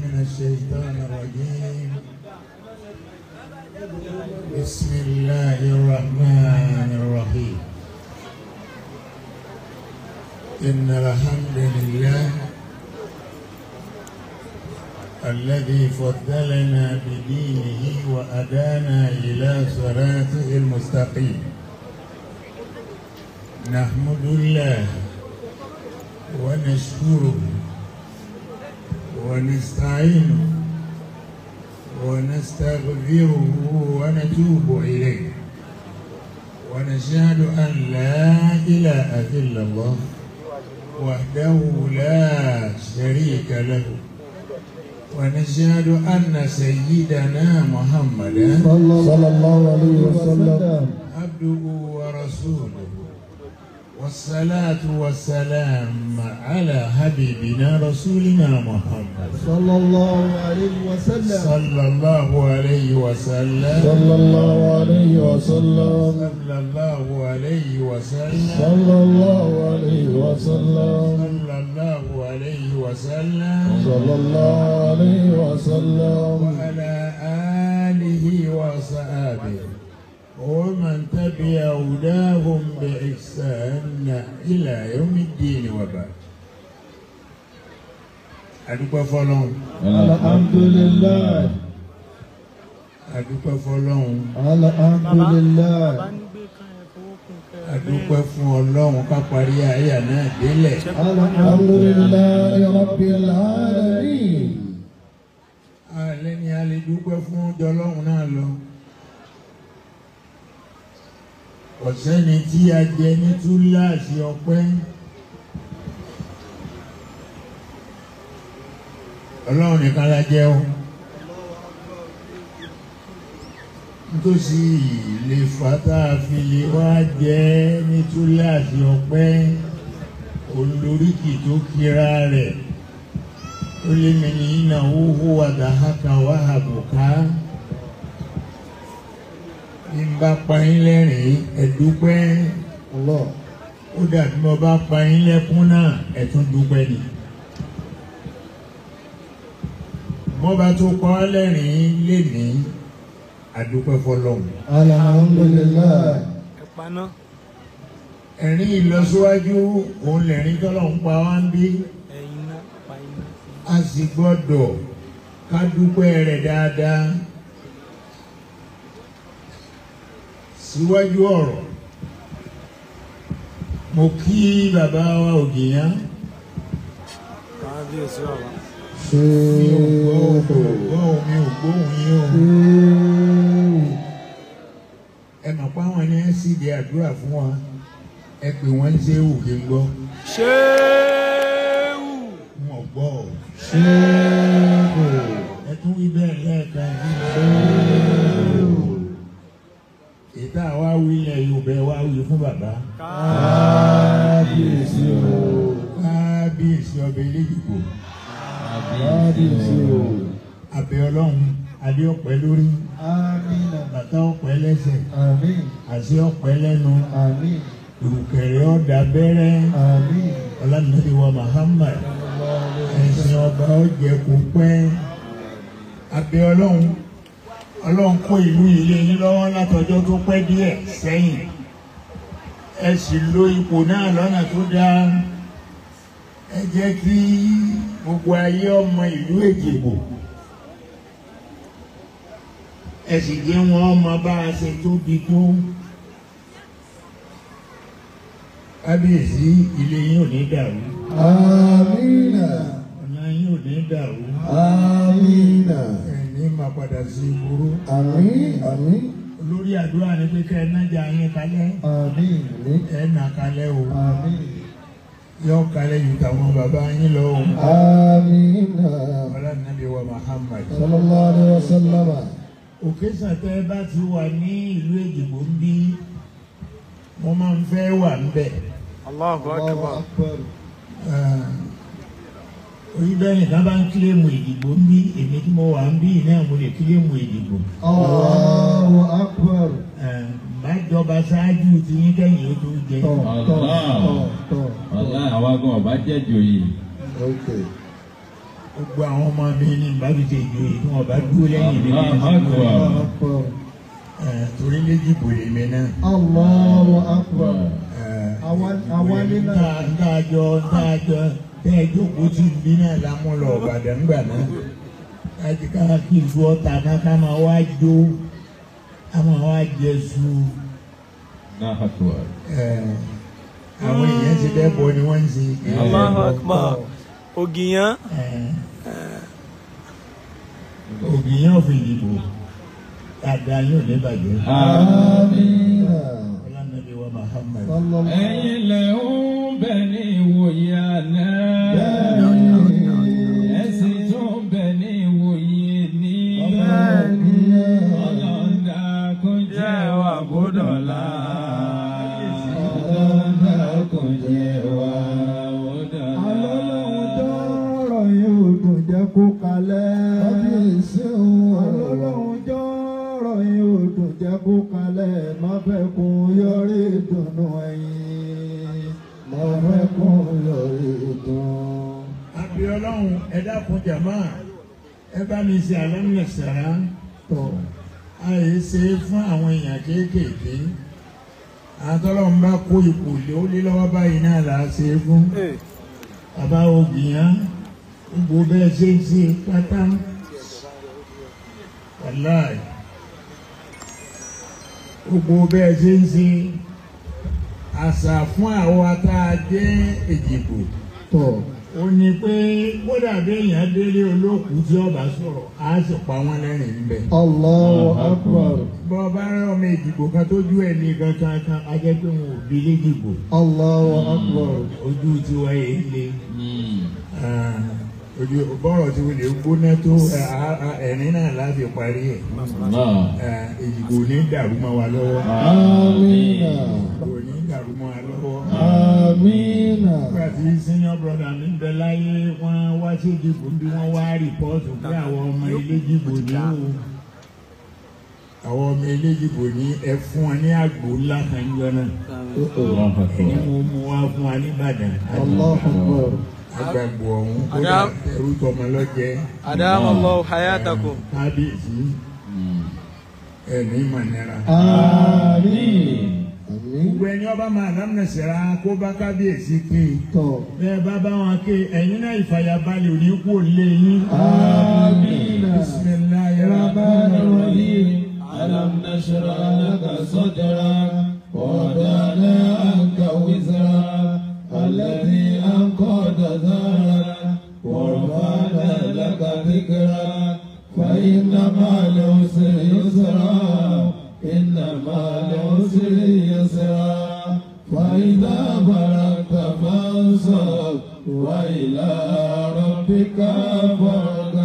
من الشيطان الرجيم. بسم الله الرحمن الرحيم. إن الحمد لله الذي فضلنا بدينه وأدانا إلى صراطه المستقيم. نحمد الله ونشكره ونستعينه ونستغفره ونتوب إليه. ونشهد أن لا إله إلا الله وحده لا شريك له. ونشهد أن سيدنا محمدا صلى الله عليه وسلم. عبده ورسوله. والصلاة والسلام على حبيبنا رسولنا محمد. صلى الله عليه وسلم. صلى الله عليه وسلم. صلى الله عليه وسلم. صلى الله عليه وسلم. صلى الله عليه وسلم. صلى الله عليه وسلم. صلى الله عليه وسلم. وعلى آله وصحابه ومن تبع هداهم بإحسان إلى يوم الدين وبعد adúpẹ́ fọ́lọ́run الحمد لله adúpẹ́ fọ́lọ́run الحمد لله adúpẹ́ fún ọlọ́run ká parí àyà náà délẹ̀ الحمد لله رب العالمين alẹ́ ni a lè dúpẹ́ fún jọlọ́run náà lọ Ọ̀sẹ́ni tí a jẹ ní túláàsì ọpẹ́. Ọlọ́run nìkan la jẹ́ o. Nítòsí lè fàtà fi lè wá jẹ́ ní túláàsì ọpẹ́. Olóríkì tó kíra rẹ̀. Ó lé mi ní ìnáwó hùwà dàhákà wàhàbùká ní n bá pa yín lẹ́rìn-ín ẹ dúpẹ́ ó dàbí mo bá pa lẹ́kún náà ẹ dúpẹ́ ni. mo bá tó kọ́ lẹ́rìn-ín lénìí àdúpẹ́ fọlọ́hún. alhamdulilayi. ẹ paná. ẹ̀rín ìlọsíwájú òun lẹ̀rín tọ́lọ́hún pa wá ń bí. ẹ̀yin náà pa iná. a sì gbọ́dọ̀ ká dúpẹ́ rẹ̀ dáadáa. Síwájú ọ̀rọ̀ mo kí bàbá wa Ògìyán. Mi ò gbọ́ mi ò gbóhùn yín o? Ẹ mọ̀ pé àwọn ẹni sì di àdúrà fún wa. Ẹ pè wọ́n ṣé wù kí n gbọ́. Ṣéwù. wọn ò gbọ́ ọ ẹ tún wí bẹ́ẹ̀ lẹ́ẹ̀kan ìta wa wí ilẹ̀ Yorùbá wa wí fún bàbá. Kábíyèsí o. Kábíyèsí ọbẹ̀ eléyìíbò kábíyèsí o. Abẹ Ọlọ́run adé ọ̀pẹ lórí. Bàtà ọ̀pẹ lẹ́sẹ̀. Àṣẹ ọ̀pẹ lẹ́nu. Ìrùkẹ̀rẹ̀ ọ̀dà bẹ́rẹ́. Àmín. Ọlànàbí wa Muhammad. Ẹ̀sìn ọba ọ̀jẹ̀ kò pẹ́. Abẹ Ọlọ́run Ọlọ́run kó ìlú ilé yín lọ́wọ́ látọjọ́ tó pẹ́ díẹ̀ sẹ́yìn. Ẹ sì lo ipò náà lọ́nà tó dáa ẹ jẹ́ kí gbogbo ayé ọmọ ìlú Èjìgbò ẹ sì jẹ́ wọn ọmọ bá a ṣe tóbi tó. Kábíyèsí ilé yín ò ní dàrú. Àmín ọ̀nà yín ò ní dàrú. Àmín ẹ̀ní máa padà sí burú àmín àmín. Olórí àdúrà ni pé kẹ́ ẹ nájà yín kalẹ̀. Àmín àmín. Ẹ nà kalẹ̀ o. Àmín. Yọ kalẹ̀ yìí tàwọn bàbá yín lọ o. Àmín. Ọlá nàbí wa Muhammad. Sallallahu alaihi wasallam. Òkè sàtẹ́ bá ti wà ní ìlú Èjìgbò ń bí mo máa ń fẹ́ wà ń bẹ̀ Allahu akbar. Orí bẹ́ẹ̀ bá ń kílèmù Èjìgbò ń bí èmi tí mo wà ń bí náà mo lè kílèmù Èjìgbò Allahu akbar. Má jọba ṣáájú tí yín kẹ́yìn ó tó jẹ. Ọlá àwa gan ọba jẹ́jọ yìí. gbogbo àwọn ọmọ mi ní ìbábíjẹ ìjòyè tí wọn bá dúró lẹ́yìn mi ní Allahu Akbar. ẹ torí méjì kò lè mẹ náà. Allahu Akbar. Àwa- nínú- ndájọ ndájọ tẹ́ẹ̀jọ́ kó tí bí náà lámúlọ̀ ọ̀bàdàn ńgbà náà láti ká kí n fọ́ ta náà ká máa wá jó ká máa wá jẹ su ẹ̀, àwọn èèyàn ti bẹ́ẹ̀ bọ ni wọ́n ń ṣe. Allahu Akbar. Ògìyàn. ẹ̀, ògìyàn fi dìbò dáadáa yóò ní bàjẹ́. Àmín. ọlọ́nàbí wa Muhammad. Sallallahu Ẹ̀yin lẹ ń bẹ ní ìwòye àná. Àbí ọlọ́run ẹ dákun jàmá. Ẹ bá mi ṣe alámìlẹ̀sára tọ̀. Àyè ṣe fún àwọn èèyàn kéékèèké. Àtọ́lọ́run bá kó ipò lé ó lé lọ́wọ́ báyìí náà là á ṣe fún. Bàbá ògìyàn gbogbo bẹ́ẹ̀ ṣe ń ṣe pátá. Wàláì. Gbogbo bẹ́ẹ̀ ṣe ń ṣe. Àṣà fún àwa tá a jẹ́ èjìgbò. Tọ̀. Ó ní pé kódà béèyàn délé olókùú tí ọba sọ̀rọ̀ á sì pa wọ́n lẹ́rìn níbẹ̀. Allahu Akbar. bọ́ ọba rẹ ọmọ ìdìbò kan tó jú ẹ̀ ní kankan kan á jẹ́ pé wọn ò bí lédìbò Allahu Akbar. ojú tiwa yìí le Ah, ojú bọ́rọ̀ tí wọ́n lè gbóná tó ah, ah, ah, ẹ̀rín náà láti parí ẹ̀ Ah, ìdìbò ní dàrú mọ́ wa lọ́wọ́ Amina. Senior brother mi ń bẹ láyé wọ́n wá sí ìdìbò bí wọ́n wá rìpọ́ọ̀tù pé àwọn ọmọ eléjìbò ní o. Àwọn ọmọ eléjìbò ní ẹ fún wọn ní àgbò ńlá kan ẹni mo mú wá fún wa nìbàdàn Allahu Akbar. agbàgbọ ọ̀hún kódà ẹrú tọmọ lọjẹ. Adamallahu hayatakum. kábíyèsí. Ẹni mọ̀nẹ́ra. Àmín gbogbo ẹni ọba máa lámìnàṣẹ́ra kó bá kábíyèsí pé bẹ́ẹ̀ bá bá wọn ké ẹ̀yin náà ìfàyàbalẹ̀ ò ní kú òlé yín. àmín. Bisimilayi rahman rahim. Alamnashara alaka sọdara ọdana anka wizara alati anka dazara wọrọfana alaka dikira fayinama lọsẹ yusra. إن مع العسر يسرا فإذا فرغت فانصب وإلى ربك فارغب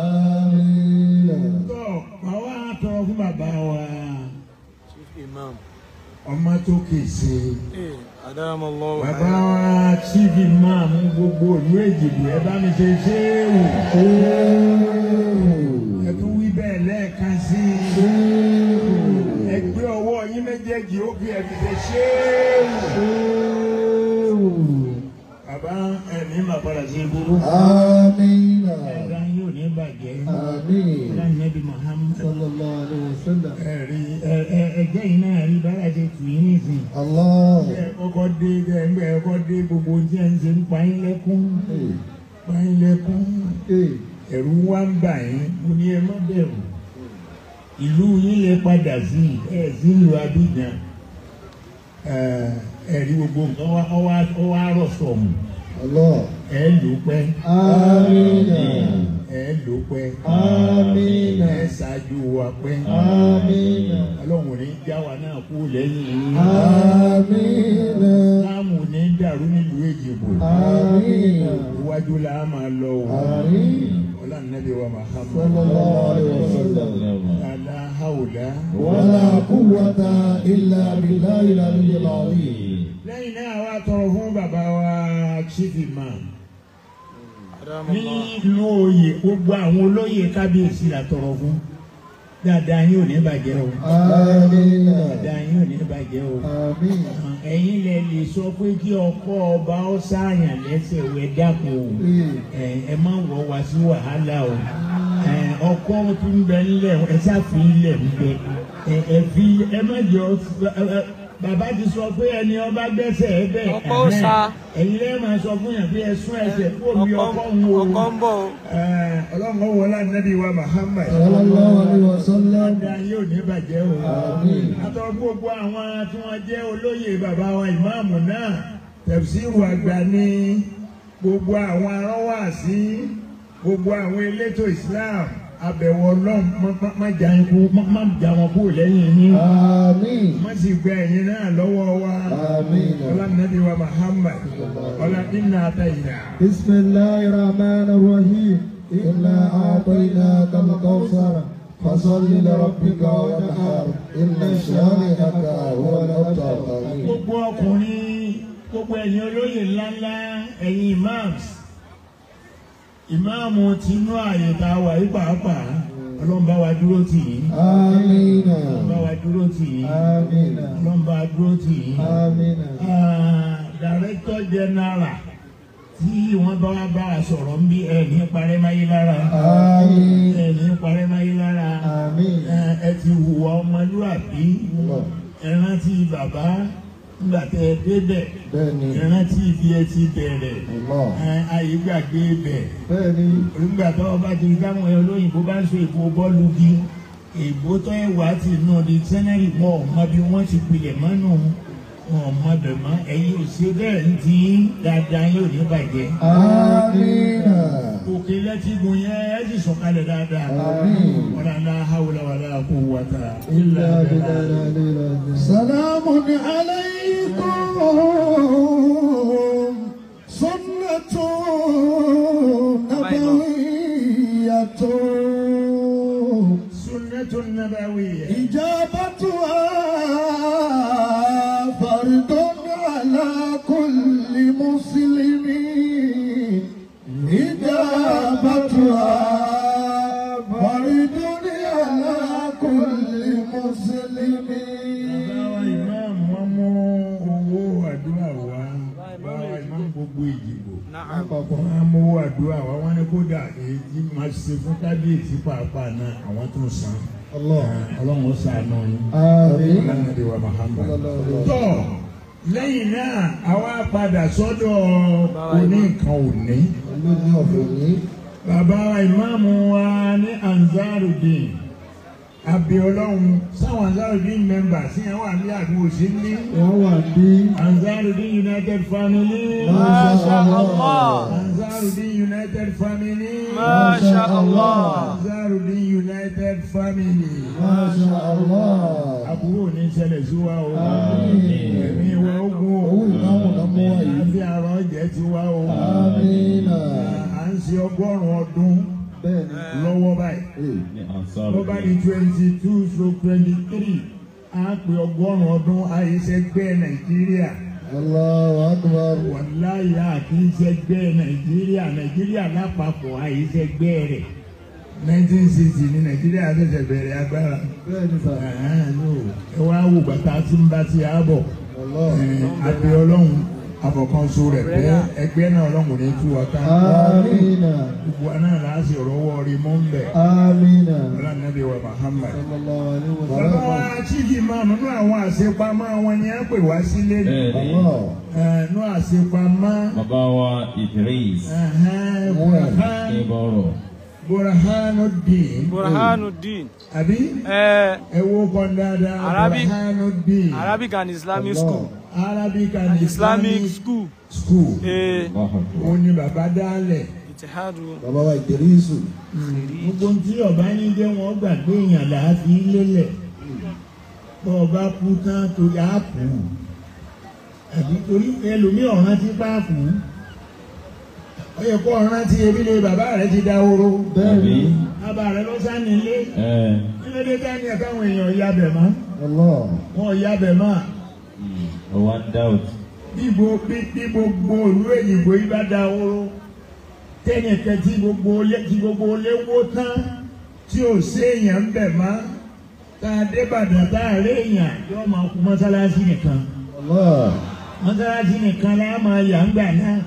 Amina. tọ́ màá wá tọrọ fún bàbá wa Chief Imam. ọmọ tó kèsè Ee. Adamallahu bàbá wa chief imam gbogbo ìlú èjìbò ẹ bá mi ṣe ṣéwù ẹ tún wí bẹ́ẹ̀ lẹ́ẹ̀kan sí i méjèèjì ó fi ẹ fi ṣe ṣéwù. bàbá ẹ̀mí máa padà sí ibùdó Amina. ẹ̀dá yóò ní bàjẹ́ Àmín. ọlá nẹ́bí Muhammad Sallallahu alaihi wasallam. ẹ̀rí ẹ- ẹ- ẹgbẹ́ yìí náà rí bára ṣe tù yín nìsín. Allah. ẹ kọ́kọ́ dé ẹ kọ́kọ́ dé gbogbo tí ẹ ń ṣe ń pa yín lẹ́kún pa yín lẹ́kún ẹ̀rù wa ń bà yín mo ní ẹ má bẹ̀rù ìlú yín lè padà sí ẹ sí ìlú Abidjan ẹ̀rí gbogbo nǹkan wá ọwá ọwá rọ̀ sọ̀mù. Ẹ lò pẹ́. Ẹ lò pẹ́. Ẹ ṣáájú wa pẹ́. Ọlọ́run ò ní já wa náà kú lẹ́yìn yín. Láàmù ní dàrú nílùú Èjìgbò iwájú la máa lọ o annabi wa Muhammad la hawla wala quwwata illa billahi al-aliyyil azim. lẹ́yìn náà wàá tọrọ fún bàbá wa chief imam ní ìlú oyè gbogbo àwọn olóyè kábíyèsí la tọrọ fún dáadáa yín ò ní bàjẹ́ o. dáadáa yín ò ní bàjẹ́ o. ẹ̀yin lẹ lè sọ pé kí ọkọ ọba ó sáàyàn lẹ́sẹ̀ wẹ̀ dákun o. Hmm. ẹ má wọ wá sí wàhálà o. ọkọ tún bẹ ńlẹ̀ ẹ sáfin lẹ̀ ń bẹ. ẹ fi ẹ má jọ bàbá ti sọ pé ẹni ọba gbẹ́sẹ̀ ẹ bẹ́ẹ̀. Ọkọ sá. ẹ̀yin lẹ́yìn máa sọ fún yàn pé ẹ sún ẹsẹ̀ kó mi ọkọ ń wo ọkọ ń bọ̀ ọlọ́run wọlé ànábì wa Muhammad. Sallallahu alaihi wasallam. ọ̀dà yóò ní bàjẹ́ o. Àtọ́ gbogbo àwọn tí wọ́n jẹ́ olóyè bàbá wa ìmáàmù náà tẹ̀síìrù àgbà ní gbogbo àwọn arọ́wàsí gbogbo àwọn elétò Islam abẹ̀wò ọlọ́run má jà yín kú má jà wọn kú lẹ́yìn yín. àmín. má sì gba ẹ̀yìn náà lọ́wọ́ wa. àmín. wa Muhammad ọlá iná àtàyìnà. bismillahir rahmanir rahim inna a'tainakal kawthar fasalli li rabbika wanhar inna shani'aka huwal abtar. gbogbo ọkùnrin gbogbo ẹ̀yin olóyè ńláńlá ẹ̀yin imams ìmáàmù tinú ààyè tá a wà yí pàápàá ọlọ́mbà wa dúró tì í. amínà ọlọ́mbà wa dúró tì í. amínà ọlọ́mbà wa dúró tì í. amínà. dàrẹ́tọ̀ jẹ́nẹ́rà tí wọ́n bá wá bá a sọ̀rọ̀ ń bí ẹ̀ parẹ́ máyé lára. àmín. parẹ́ máyé lára. Eh, ẹ ti hùwà ọmọlúwàbí. ẹ rántí bàbá nígbà tẹ ẹ débẹ̀ ìrántí ibi ẹ ti bẹ̀rẹ̀. Ayé gbàgbé bẹ̀ nígbà tó ọba ti ń dáhùn ẹ olóyìnbó bá ń so èpo bọ́ọ̀lù bí èbó tó ẹ̀wà ti nù di sẹ́nẹ́rì pọ̀ ọ̀ma bí wọ́n ti pilẹ̀ mọ́nù wọn mọ bẹ̀ mọ́ ẹ̀yin ò ṣe bẹ́ẹ̀ ń ti dáadáa yóò ní bàjẹ́. àmín. òkè lẹ́tìgùn yẹn ẹ sì sọ̀kalẹ̀ dáadáa. àmín. wọn àná hawla wala quwwata. illa billah. salamun alaykum sunnatu nabawiyyatu. sunnatu nabawiyyah. ìjábàtú wa. إجابتها فرض على كل مسلم Báwa ìmáàmù wọn mú owó àdúrà wá. Báwa ìmáàmù gbogbo ìdìbò. Na'am. Wọ́n á mú owó àdúrà wá. Wọ́n ní kódà èyí tí máa ṣe fún kábíyèsí pàápàá náà àwọn tó ń san. الله Ọlọ́run ó ṣàánú yín. آمين Ọlọ́run wa Muhammad. صلى الله عليه وسلم. Tọ́ lẹ́yìn náà àwa padà sọ́dọ̀ oní nǹkan òní. Bàbá wa ìmáàmù wa ní Ansarudin. Àbí Ọlọ́run sáwọn Ansarudin mẹ́mbà sí àwọn àmì àdúgbò sí ní. wọ́n wà ní Ansarudin United Family. Masha Allah. Ansarudin United Family. Masha Allah. Ansarudin United Family. Masha Allah. Àbúrò ní ṣẹlẹ̀ sí wa o. Àmín. Ẹ̀mí wa ogun o. Owó ìdáhùn náà mú wa yìí. Àbí àrọ̀ jẹ́ ti wá o. Amina. Ṣe ọgọ́rùn-ún ọdún lọ́wọ́ báyìí. Ló bá di twenty two stroke twenty three. À ń pè ọgọ́rùn-ún ọdún àìṣẹ́gbẹ́ Nàìjíríà. Allahu Akbar. wàláyé àkíńsẹ́gbẹ́ nàìjíríà nàìjíríà lápapọ̀ àìsẹ́gbẹ́ rẹ̀ nineteen sixty ní nàìjíríà ṣẹ̀ṣẹ̀ bẹ̀rẹ̀ agbára Bẹ́ẹ̀ni sà. Ẹ wá wò bàtà tí ń bá ti àbọ̀ abẹ ọlọ́run àfọ̀kànso rẹ̀ pé ẹgbẹ́ náà ọlọ́run ní tú ọ̀tá Amina. gbogbo wa náà láti rọwọ́ rí mọ́ ń bẹ̀. Amina. ọlọ́nàbí wa Muhammad. Sallallahu alaihi wa bàbá wa chíkì máa nínú àwọn àṣepamọ́ wọn ni a pè wá sílé nínú àṣepamọ́. Bàbá wa Idris. Ẹ̀hẹ́n, Burhan Iboro Burhanuddin. Burhanuddin. Àbí? Eh, Ẹ wo kan dáadáa. Arabic- Burhanuddin. Arabic and Islamic Allah. school. Arabic and Islamic Islamic school. school. Eh. Ó ní bàbá dálẹ̀. Bàbá wa Ìdírísù. Gbogbo tí ọba ní jẹ́ wọn gbàgbé èèyàn là á fi lélẹ̀. Bọ́ ọba kú tán torí á kú. Àbí torí ti bá kú. Ó yẹ kó ọ̀ràn ti ebi lé bàbá rẹ̀ ti dá oró. Bẹ́ẹ̀ni. Bàbá rẹ̀ ló sá nílé. Nílé dání ẹ̀ káwọn èèyàn ya bẹ̀ mọ́. Allah. Wọ́n ya bẹ̀ mọ́. ọwọ́ doubt bí gbo- bí- bí gbogbo ìlú èyìnbó yìí bá da oró tẹnìkan tí gbogbo tí gbogbo ilé wó tán tí ò séèyàn ń bẹ̀ mọ́ tá a dé Ìbàdàn tá a rí èèyàn yóò máa kú mọ́sálásí nìkan Allah. mọ́sálásí nìkan la máa yà ń gbà náà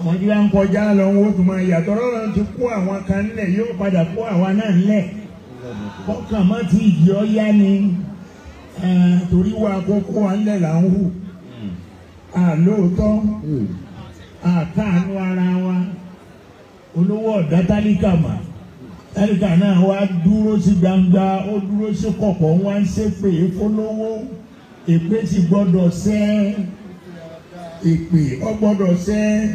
àwọn tí wọ́n ń kọjá lọ wọ́n tún máa yàtọ̀. Lọ́rọ̀ ti kó àwọn kan nílẹ̀ yóò padà kó àwa náà nílẹ̀. Kọ́kàn má ti ìdí ọ́yá ni. Torí wa kókó wa nílẹ̀ là ń hù. Àlóòótọ́ àkáànú ara wa. Olówó ọ̀dá tálíkà mà. Tálíkà náà wá dúró sí gbangba ó dúró sí kọ̀kọ̀ wá ń ṣépè fọlọ́wọ́ èpè sì gbọ́dọ̀ sẹ́ èpè ọ gbọ́dọ̀ sẹ́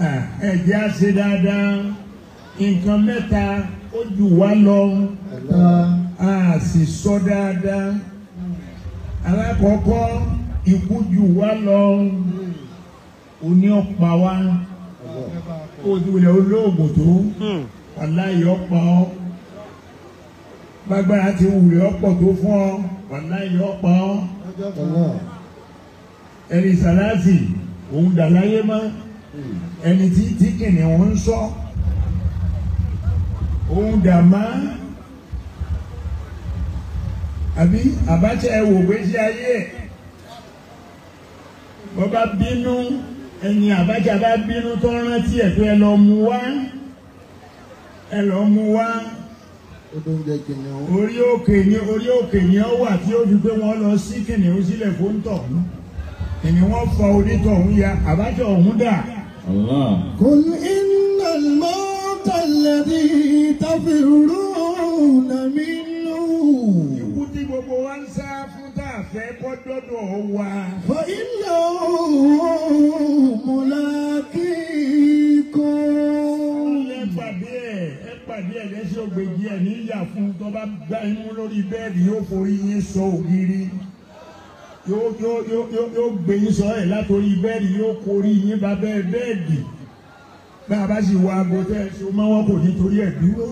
Ah, ẹ̀jẹ̀ á ṣe dáadáa. Nǹkan mẹ́ta ó jù wá lọ. A sì sọ dáadáa. Alákọ̀ọ́kọ́ ikú jù wá lọ. Oní ọ̀pá wa ojúlẹ̀ olóògùn tó. Hmm. wàláyé ọ̀pá ọ́. Gbàgbára ti wùlẹ̀ ọ̀pọ̀ tó fún ọ. Wàláyé ọ̀pá ọ́. Ẹni sàlásì òun dà láyé mọ́ ẹni tí tí kìnìún ń sọ òun dà má. Àbí Abacha ẹ wò gbèsè ayé bọ́ba bínú ẹni Abacha bá bínú tó rántí ẹ̀ pé ẹ lọ mú wá. Ẹ lọ mú wá. Orí òkè ni orí òkè ni ó wà tí ó fi pé wọ́n lọ sí kìnìún sílẹ̀ tọ̀hún. Kìnìún wọ́n fọ onítọ̀hún ya Abacha ọ̀hún dà. Allah. قل إن الموت الذي تفرون منه Ikú tí gbogbo wa ń sá fún tá a fẹ́ kọ́ dọ́dọ̀ wa. فإنه ملاقيكم Ẹ pàdé ẹ̀ ẹ pàdé ẹ̀ lẹ́sẹ̀ ògbèjì ẹ̀ níyà fún tó bá gbá imú lórí bẹ́ẹ̀dì yóò forí yín sọ ògiri. yóò yóò yóò yóò gbé yín sọ ẹ̀ látòrí bẹ́ẹ̀dì yóò korí yín bá bẹ́ẹ̀ bẹ́ẹ̀dì bá a bá sì wọ aago tẹ́ ẹ o máa wọ́n kò ní torí ẹ̀ dúró.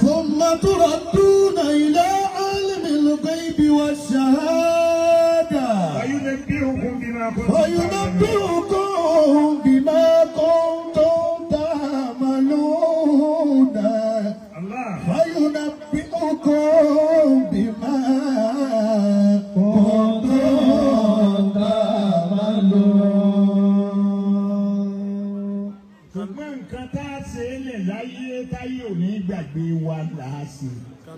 Thumma turadduna ila alimil ghaybi wash-shahada. Fa yunabbi'ukum bima kuntum ta'malun. Fa yunabbi'ukum bima kuntum. Láyé táyé ò ní gbàgbé wa là á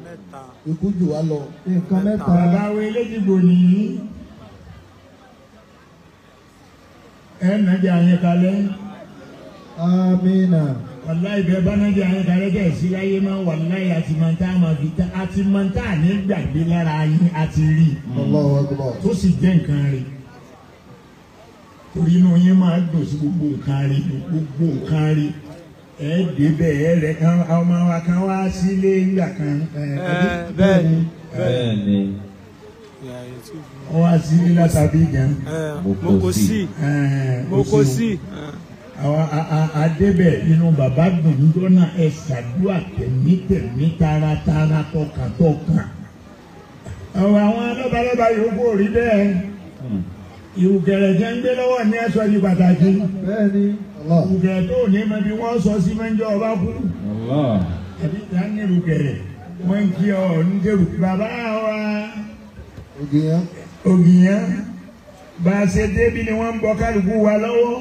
mẹ́ta. ikú jù wá lọ. nǹkan mẹ́ta. bàbá wo elédìgbò nìyí ẹ nàjà yẹn kalẹ̀ amina. wàláyé bẹ́ẹ̀ bá nàjà yẹn kalẹ̀ kẹ̀ sí láyé máa wàláyé àti mọ̀ntá máa fi tá àti mọ̀ntá ní gbàgbé lára yín àti rí Allahu akbar. tó sì jẹ́ nǹkan rí torí inú yín máa dùn sí gbogbo nǹkan rí gbogbo nǹkan rí ẹ débẹ̀ ẹ rẹ ọmọ wa kan wá sílé ńgbà kan. Bẹ́ẹ̀ni. Fi. wọ́n wá sílé látàbí gan. Ẹ Mo mo kò kò sí. sí. Ẹ, Mo kò sí. àwọn a- a- adébẹ̀ inú bàbá níjọ́ náà ẹ ṣàdúrà tẹ̀mítẹ̀mí taratara tọkàntọkàn. àwọn àwọn lọ́balọ́ba yòókù rí bẹ́ẹ̀ Hmm. Ìrùkẹ̀rẹ̀ jẹ́ ń gbé lọ́wọ́ ní ẹ̀sọ́ di pàtàkì. Ìrùkẹ̀rẹ̀ tó ní mọ bí wọ́n sọ sí máa ń jọ ọba kú. Allah. àbí ìyá ní ìrùkẹ̀rẹ̀ wọ́n ń kí ọ ní kẹrù bàbá wa. Ògìyàn. bá a ṣe débi ni wọ́n ń bọ kálukú wa lọ́wọ́.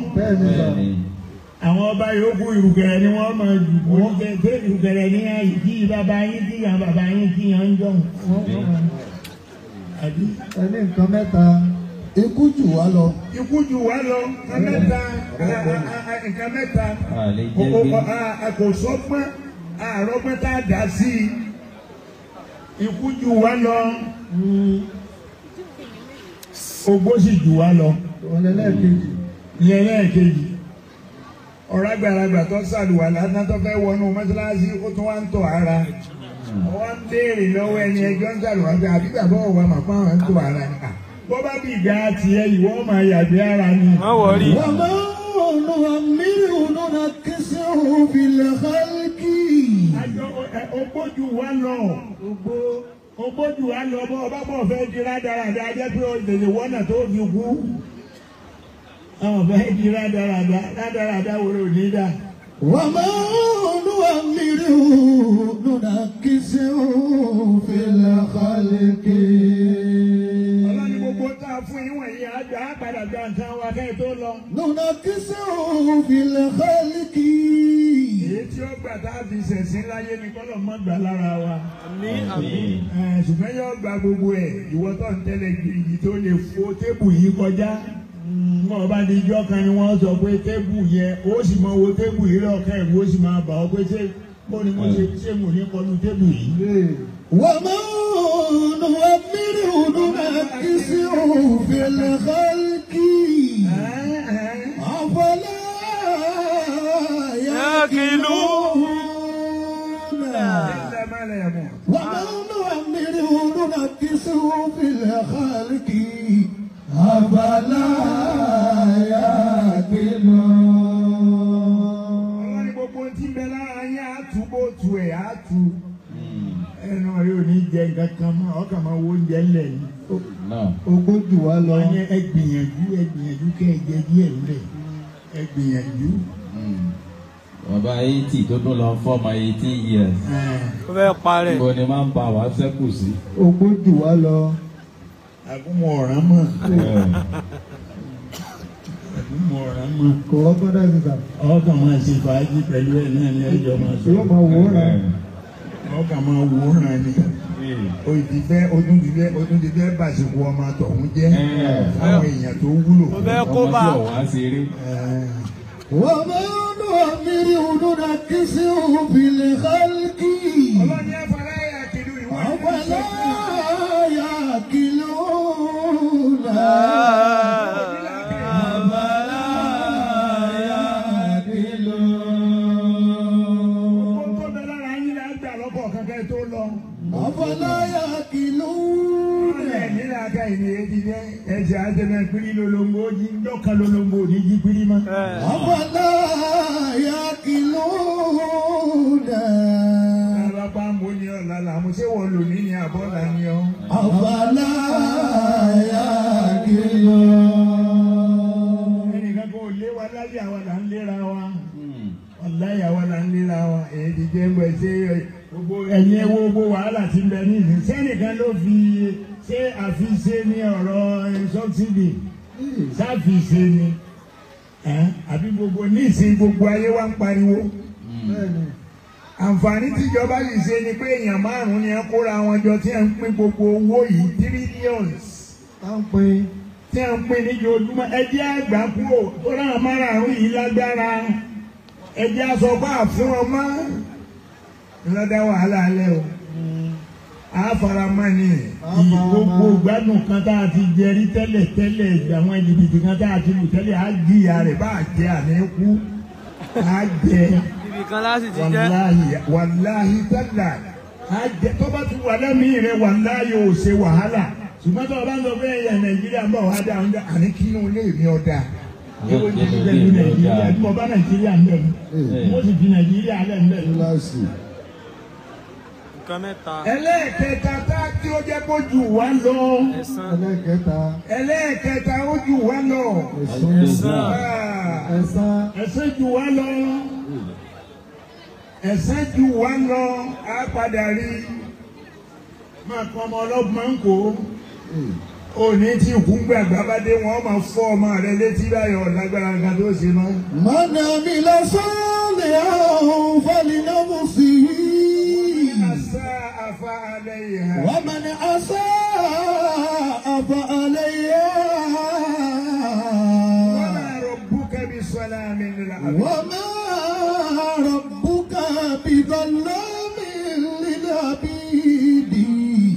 àwọn ọba yòókù ìrùkẹ̀rẹ̀ ni wọ́n máa jù wọ́n jẹ́ pé ìrùkẹ̀rẹ̀ ní kí bàbá yín kí yàn bàbá yín kí yàn ń ẹni nǹkan mẹ́ta. Ikú jù wá lọ. ikú jù wá lọ. Nǹkan mẹ́ta. Nǹkan mẹ́ta kò sọ́gbọ́n àrọ́gbọ́n tá a dá sí i. Ikú jù wá lọ. Ogbó sì jù wá lọ. Ní ẹlẹ́ẹ̀kejì ọ̀rọ̀ àgbàlagbà tó sàlùwà lásán tó fẹ́ wọnú mọ́ṣáláṣí ó tún wá ń tọ̀ ara. Wọ́n ń béèrè lọ́wọ́ ẹni ẹjọ́ ń sàlùwà pé àbí bàbá òwà màpá àwọn ń tọ̀ ara ni bó bá bí ìgbà tiẹ̀ ìwọ máa yàgbé ara ni. má wọrí. wàmọ́ olùwà mírù lọ́nà kẹsẹ̀ òbí lẹ́kàlẹ́kì. àjọ ògbójú wa lọ ògbójú wa lọ bọ́ ọba bọ̀ fẹ́ di rádaràdà jẹ́ pé òṣèlè wọ́nà tó fi kú. àwọn fẹ́ di rádaràdà rádaràdà wọlé òní dá. wàmọ́ olùwà mírù lọ́nà kẹsẹ̀ òbí lẹ́kàlẹ́kì fún yín wọ̀nyí àgbà àpàdà gba nǹkan wa kẹ́ ẹ tó lọ. Nùnà kí sí òun ìbílẹ̀ kọ́líkì. Èyí tí ó gbà tá a fi ṣẹ̀sìn láyé ni kọ́lọ̀ mọ́ gbà lára wa. Àmín àmín. Ṣùgbọ́n yóò gba gbogbo ẹ̀ ìwọ tó ń tẹ́lẹ̀ gbìyì tó lè fo tébù yìí kọjá. Mọ̀ bá di ijọ́ kan ni wọ́n sọ pé tébù yẹn ó sì mọ wo tébù yìí lọ́kẹ́ ìwé ó sì máa bà ọ́ pé ṣé mo ní mo ṣe ṣé mo ní kọlu tébù yìí. وما نؤمره ننكسه في الخلق Ẹ̀, ẹ̀. أفلا يعقلون إلا ما لا يموت. وما نؤمره ننكسه في الخلق أفلا Ọlọ́run يعقلون ní gbogbo ohun tí ń bẹ lára yín á tú bó tu ẹ̀ á tú. ẹnu rẹ ò ní jẹ nǹkan kan mọ́ ọkàn máa wo oúnjẹ ńlẹ̀ yìí. ogún jù wá lọ. Wọ́n yẹ ẹ gbìyànjú ẹ gbìyànjú kẹ́ ẹ jẹ díẹ̀ ńlẹ̀. Ẹ gbìyànjú. bàbá eighty tó tún lọ fọ́ọ̀mù eighteen years. Ó fẹ́ parẹ́. Níbo ni máa ń bá wa sẹ́kù sí. ogún jù wá lọ. Àgúnmọ̀ ọ̀ràn mọ̀. Ọ̀ràn mọ̀. Kò wọ́n gbọ́dọ̀ sísà ọkàn máa ṣe fàájì pẹ̀lú ẹ̀ náà ní ẹjọ́ máa sọ yóò máa wò ó rà wọ́n máa wò ó ràn ni. Òdì fẹ́ ọdún ti fẹ́ ọdún ti fẹ́ bàṣẹ̀kù ọmọ àtọ̀hún jẹ́. Àwọn èèyàn tó wúlò. o bẹ kó bá. A wá wọ́n máa ń lọ mírí olóra kí sí òbí lè hálkì. ọlọ́ni ẹ̀ fara ẹ̀ àkìlú ìwà ìlú ìṣẹ́. ẹni ẹni bẹ ẹsẹ àtẹnà pírí lolongo jí dọkà lolongo ní jí pírí ma. ọ̀pọ̀lọpọ̀ ya kìlọ̀ dà. bàbá bá mo ní ọ lálẹ́ àmọ́ ṣé wọ́n lò ní ní àbọ̀ là ní ọ. ọ̀pọ̀lọpọ̀ ya kìlọ̀. ẹnìkan kò lé wa lálẹ́ àwa là ń léra wa ọ̀láyà wa là ń léra wa èyí ti jẹ́ ń bọ̀ ẹ̀ ṣe wo gbogbo wàhálà ti bẹ ní ìsìn sẹ́nìkan ló fi ṣé àfiṣe ní ọ̀rọ̀ sọ́bsidì. Sáfiṣe ni. Àbí gbogbo ní ìsìn gbogbo ayé wa ń pariwo. àǹfààní tíjọba yìí ṣe ni pé èèyàn márùn-ún ni ẹ kóra wọn jọ tí ẹ ń pín gbogbo owó yìí pín. Tí ẹ ń pín níjojúmọ́ ẹ jẹ́ àgbà kúrò. Tó náà márùn-ún yìí lágbára. Ẹ jẹ́ aṣọ bá ọ mọ́. Ńlọ́dá wàhálà alẹ́ o a fara mọ́ ni. Ìyí gbogbo gbádùn kan tá a ti jẹ rí tẹ́lẹ̀ tẹ́lẹ̀ àwọn jìbìtì kan tá a ti lù tẹ́lẹ̀ á jìyà rẹ̀ bá a jẹ àní kú. Á jẹ. Ibì kan láti ti jẹ́. Wàláhì wàláhì tẹ́lá. Àjẹ tó bá ti wà lẹ́mìí rẹ̀ wàláhì ò ṣe wàhálà. Ṣùgbọ́n tó o bá ń lọ bẹ́ẹ̀ yẹ nàìjíríà ń bọ̀ wá dáa ń dá àní kí inú ilé mi ọ̀dà. Ewu ní ní nàìjíríà? Bí mo bá nàìjíríà ń bẹ̀ mú mo sì fi nàìjíríà lẹ̀ ń bẹ̀ mú. kíláàsì nǹkan mẹ́ta. ẹlẹ́ẹ̀kẹta tá tí ó jẹ́ kó jù wá lọ. ẹ̀san. ẹlẹ́ẹ̀kẹta. ẹlẹ́ẹ̀kẹta ó jù wá lọ. ẹ̀san. ẹ̀san. ẹ̀san jù wá lọ. ẹ̀san jù wá lọ á padà rí máa kọ́ ọmọ ọlọ́gbọ́n ń kó òní tí ìkún gbàgbà bá dé wọn máa fọ́ ọmọ rẹ létí báyọ̀ lágbára nǹkan tó ṣe mọ́. mọ̀nà lọ sọ́ọ́ lè ọ̀hún fọ́lì náà mo sì. Alẹ́ ìhà. ومن أساء فعليها وما ربك بظلام للعبيد. وما ربك بظلام للعبيد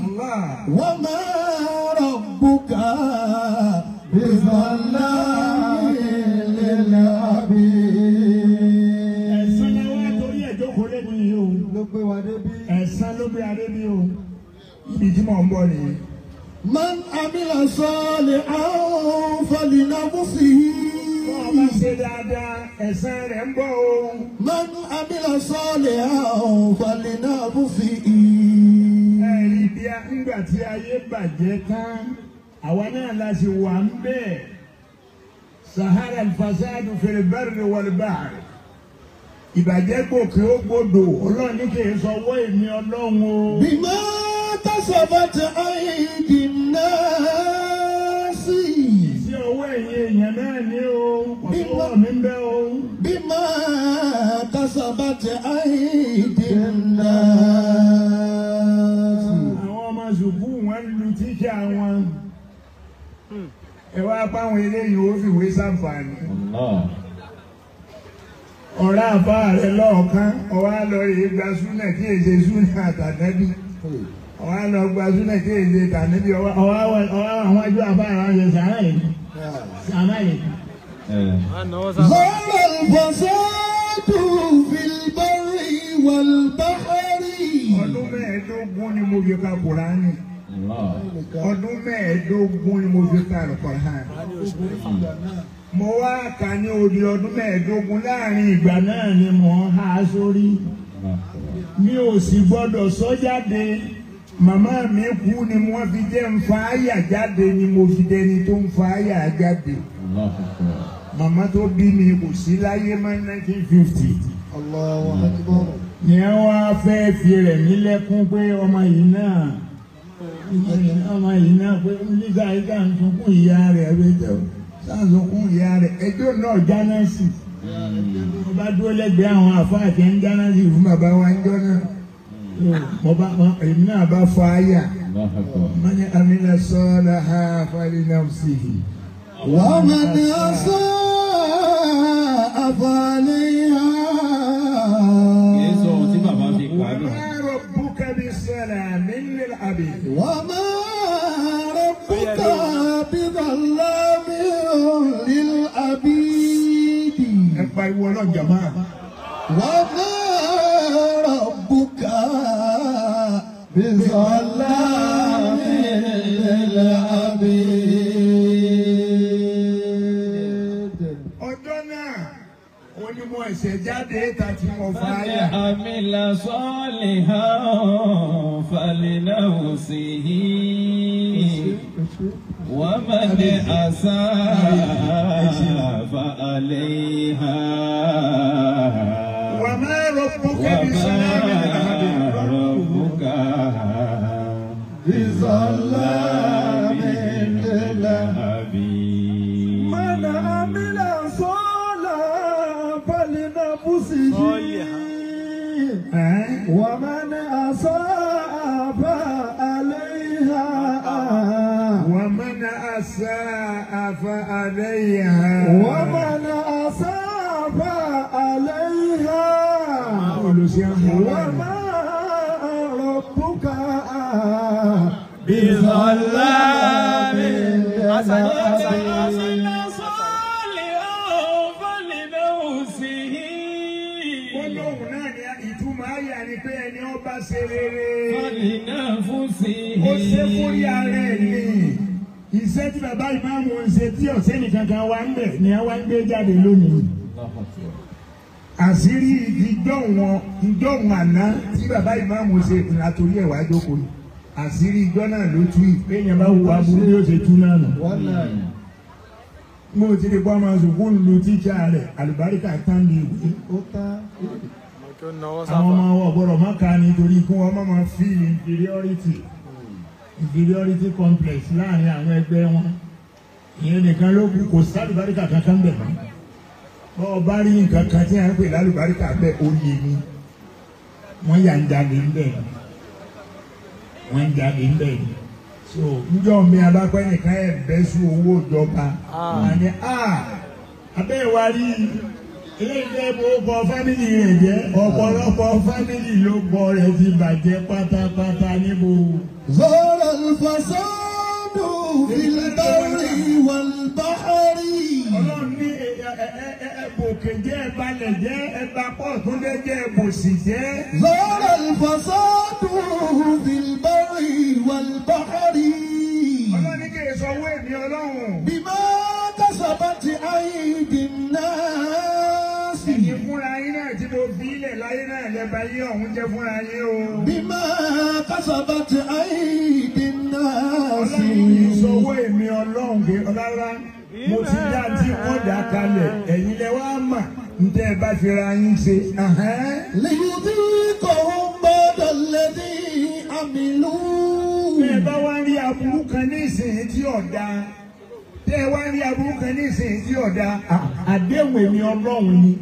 الله وما ربك ibi tí ń bọ̀ nìyí. man amila sọ́ọ̀lẹ̀ àwọn fọlìnà fúsìhì. wọ́n bá ṣe dáadáa ẹ̀san rẹ̀ ń bọ̀ o. man amila sọ́ọ̀lẹ̀ àwọn fọlìnà fúsìhì. ẹ̀rí bí a ńgbà tí ayé bàjẹ́ tán àwa náà la ṣe wà ń bẹ́ẹ̀ sahara alfasadu fil barri wal bahri ìbàjẹ́ gòkè ó gbodò ọlọ́run ní kì í sọ ọwọ́ èmi ọlọ́run o. bímọ kasabat aidi nasi. Iṣẹ́ ọwọ́ ẹ̀yin èèyàn náà ni o, ọ̀ṣọ́wọ́ mi bẹ́ o. Kasabat aidi nasi. Àwọn ọmọ ṣùkú wọn lu tíṣà wọn. Ẹ wá páwọn eléyìí ó fìwé sàǹfààní. Ọ̀rá àbá rẹ̀ lọ́ọ̀kan, ọwá lọ rèé gba súnà kí èsè súnà àtàdábí ọwọ́ àlọ gba súnà tí èyí ṣe níbi ọwọ́ àwọn ẹjọ́ afárá ń ṣe sàárà yìí sàárà yìí. Zọ́lá ìfọ̀sọ́tù fìlbẹ́rì wàlbáhárì. Ọdún mẹ́ẹ̀ẹ́dógún ni mo fi ka Kùránì. Ọdún mẹ́ẹ̀ẹ́dógún ni mo fi ka Kùránì. Mo wá kà ní odi ọdún mẹ́ẹ̀ẹ́dógún láàárín ìgbà náà ni mò ń há sórí. Mi ò sì gbọ́dọ̀ sọ jáde. So màmá mi kú ni wọ́n fi jẹ́ ń fa àyà jáde ni mo fi dẹni tó ń fa àyà jáde màmá tó bí mi kò sí láyé mọ́ nineteen fifty. Allahu Akbar. ni ẹ wá fẹ́ fi rẹ̀ nílẹ̀ kún pé ọmọ yìí náà ọmọ yìí náà pé nígbà yìí ká ń sunkún ìyá rẹ̀ ẹ bẹ́ẹ̀ tẹ̀ ọ́ sáà sunkún ìyá rẹ̀ ẹjọ́ náà jáná mo bá dúró lẹ́gbẹ̀ẹ́ àwọn àfáà tí ń jáná fún bàbá wa ń jọ náà ọba èmi náà bá fọ àyà mọ́nyẹ́ amílẹ̀ sọ́ọ́lá ha fàlí náà sí i. wọ́n máa ní ọ̀sán àfàlẹ́ yá. kìí sọ bàbá fi pa á náà. wọ́n rọ búkà bí sọ̀rọ̀ àmì nílẹ̀ àbí. wọ́n máa rọ búkà bí sọ̀rọ̀ àmì nílẹ̀ àbí. ẹ pa ìwọ náà jàmáà. wọ́n máa. بظلام للعبيد ọjọ́ náà ó ní mo ẹ̀sẹ̀ jáde ta tí mo fa من àyà عمل صالحا فلنفسه ومن أساء فعليها وما ربك بسلام is alive. Àṣírí ìjọ́hun ìjọ́hun àná tí bàbá ìmáàmù ṣe látòrí ẹ̀ wá jókòó yìí. Àṣírí ìjọ́ náà ló tú yìí. Béèyàn bá wù aburú yóò ṣe tú náà nù. Mo ti di pọ́ ọmọ sùkúrù lu tíṣà rẹ̀ àlùbáríkà tán ní ìwé. Àwọn ọmọ wọn gbọ́dọ̀ má ka nítorí kí wọn má máa fi inferiority inferiority complex láàárín àwọn ẹgbẹ́ wọn ìyẹn nìkan ló kù kò sí àlùbáríkà kankan bẹ̀ mọ́ bọ́ ọ bá rí nǹkan kan tí a ń pè lálùbáríkà bẹ́ẹ̀ ó yé mi. Wọ́n yà ń jáde ńbẹ̀ ni. Wọ́n ń jáde ńbẹ̀ ni. So njọ́ mi abápẹ́ nìkan ẹ̀ bẹ́ sún owó ìjọba. Ah. Wọ́n ní a abẹ́ wa rí ilé-ìjẹ́ ìbò fámìlì rẹ̀ jẹ́. Ọ̀pọ̀lọpọ̀ fámìlì ló gbọ́ rẹ̀ ti bàjẹ́ pátápátá níbo. zoro alfasadu fil barri wal bahri. ọlọ́run ní ẹ̀bù òkè jẹ́ ẹ̀balẹ̀ jẹ́ ẹ̀bà pọ̀tún lé jẹ́ ẹ̀bù sì jẹ́. lọ́rọ̀ ìfọ̀sọ́dù bìlbẹ́rì wàlbọ́kárì. ọlọ́ni kì í sanwó èmi ọlọ́run. bímọ tẹsánbà ti ayé ìdìnnà sí. ẹ̀yin fúnra yín náà tí mo fi ilẹ̀ láyé náà lẹ́ba yé ọ̀hún jẹ́ fúnra yín o. bímọ tẹsánbà ti ayé ìdìnnà sí. ọlọ́run kì í sanwó èmi ọlọ́run kì í mo ti yá tí wọ́n dà kalẹ̀ ẹ̀yin lẹ wá mà ntẹ́ ẹ bá fira yín ṣe. lẹ́yìn tí kò ń gbọ́dọ̀ lẹ́dí àmì lù. bẹ́ẹ̀ bá wá rí aburú kan ní ìsìn tí ọ̀dà tẹ́ ẹ wá rí aburú kan ní ìsìn tí ọ̀dà àdéhùn èmi ọlọ́run ni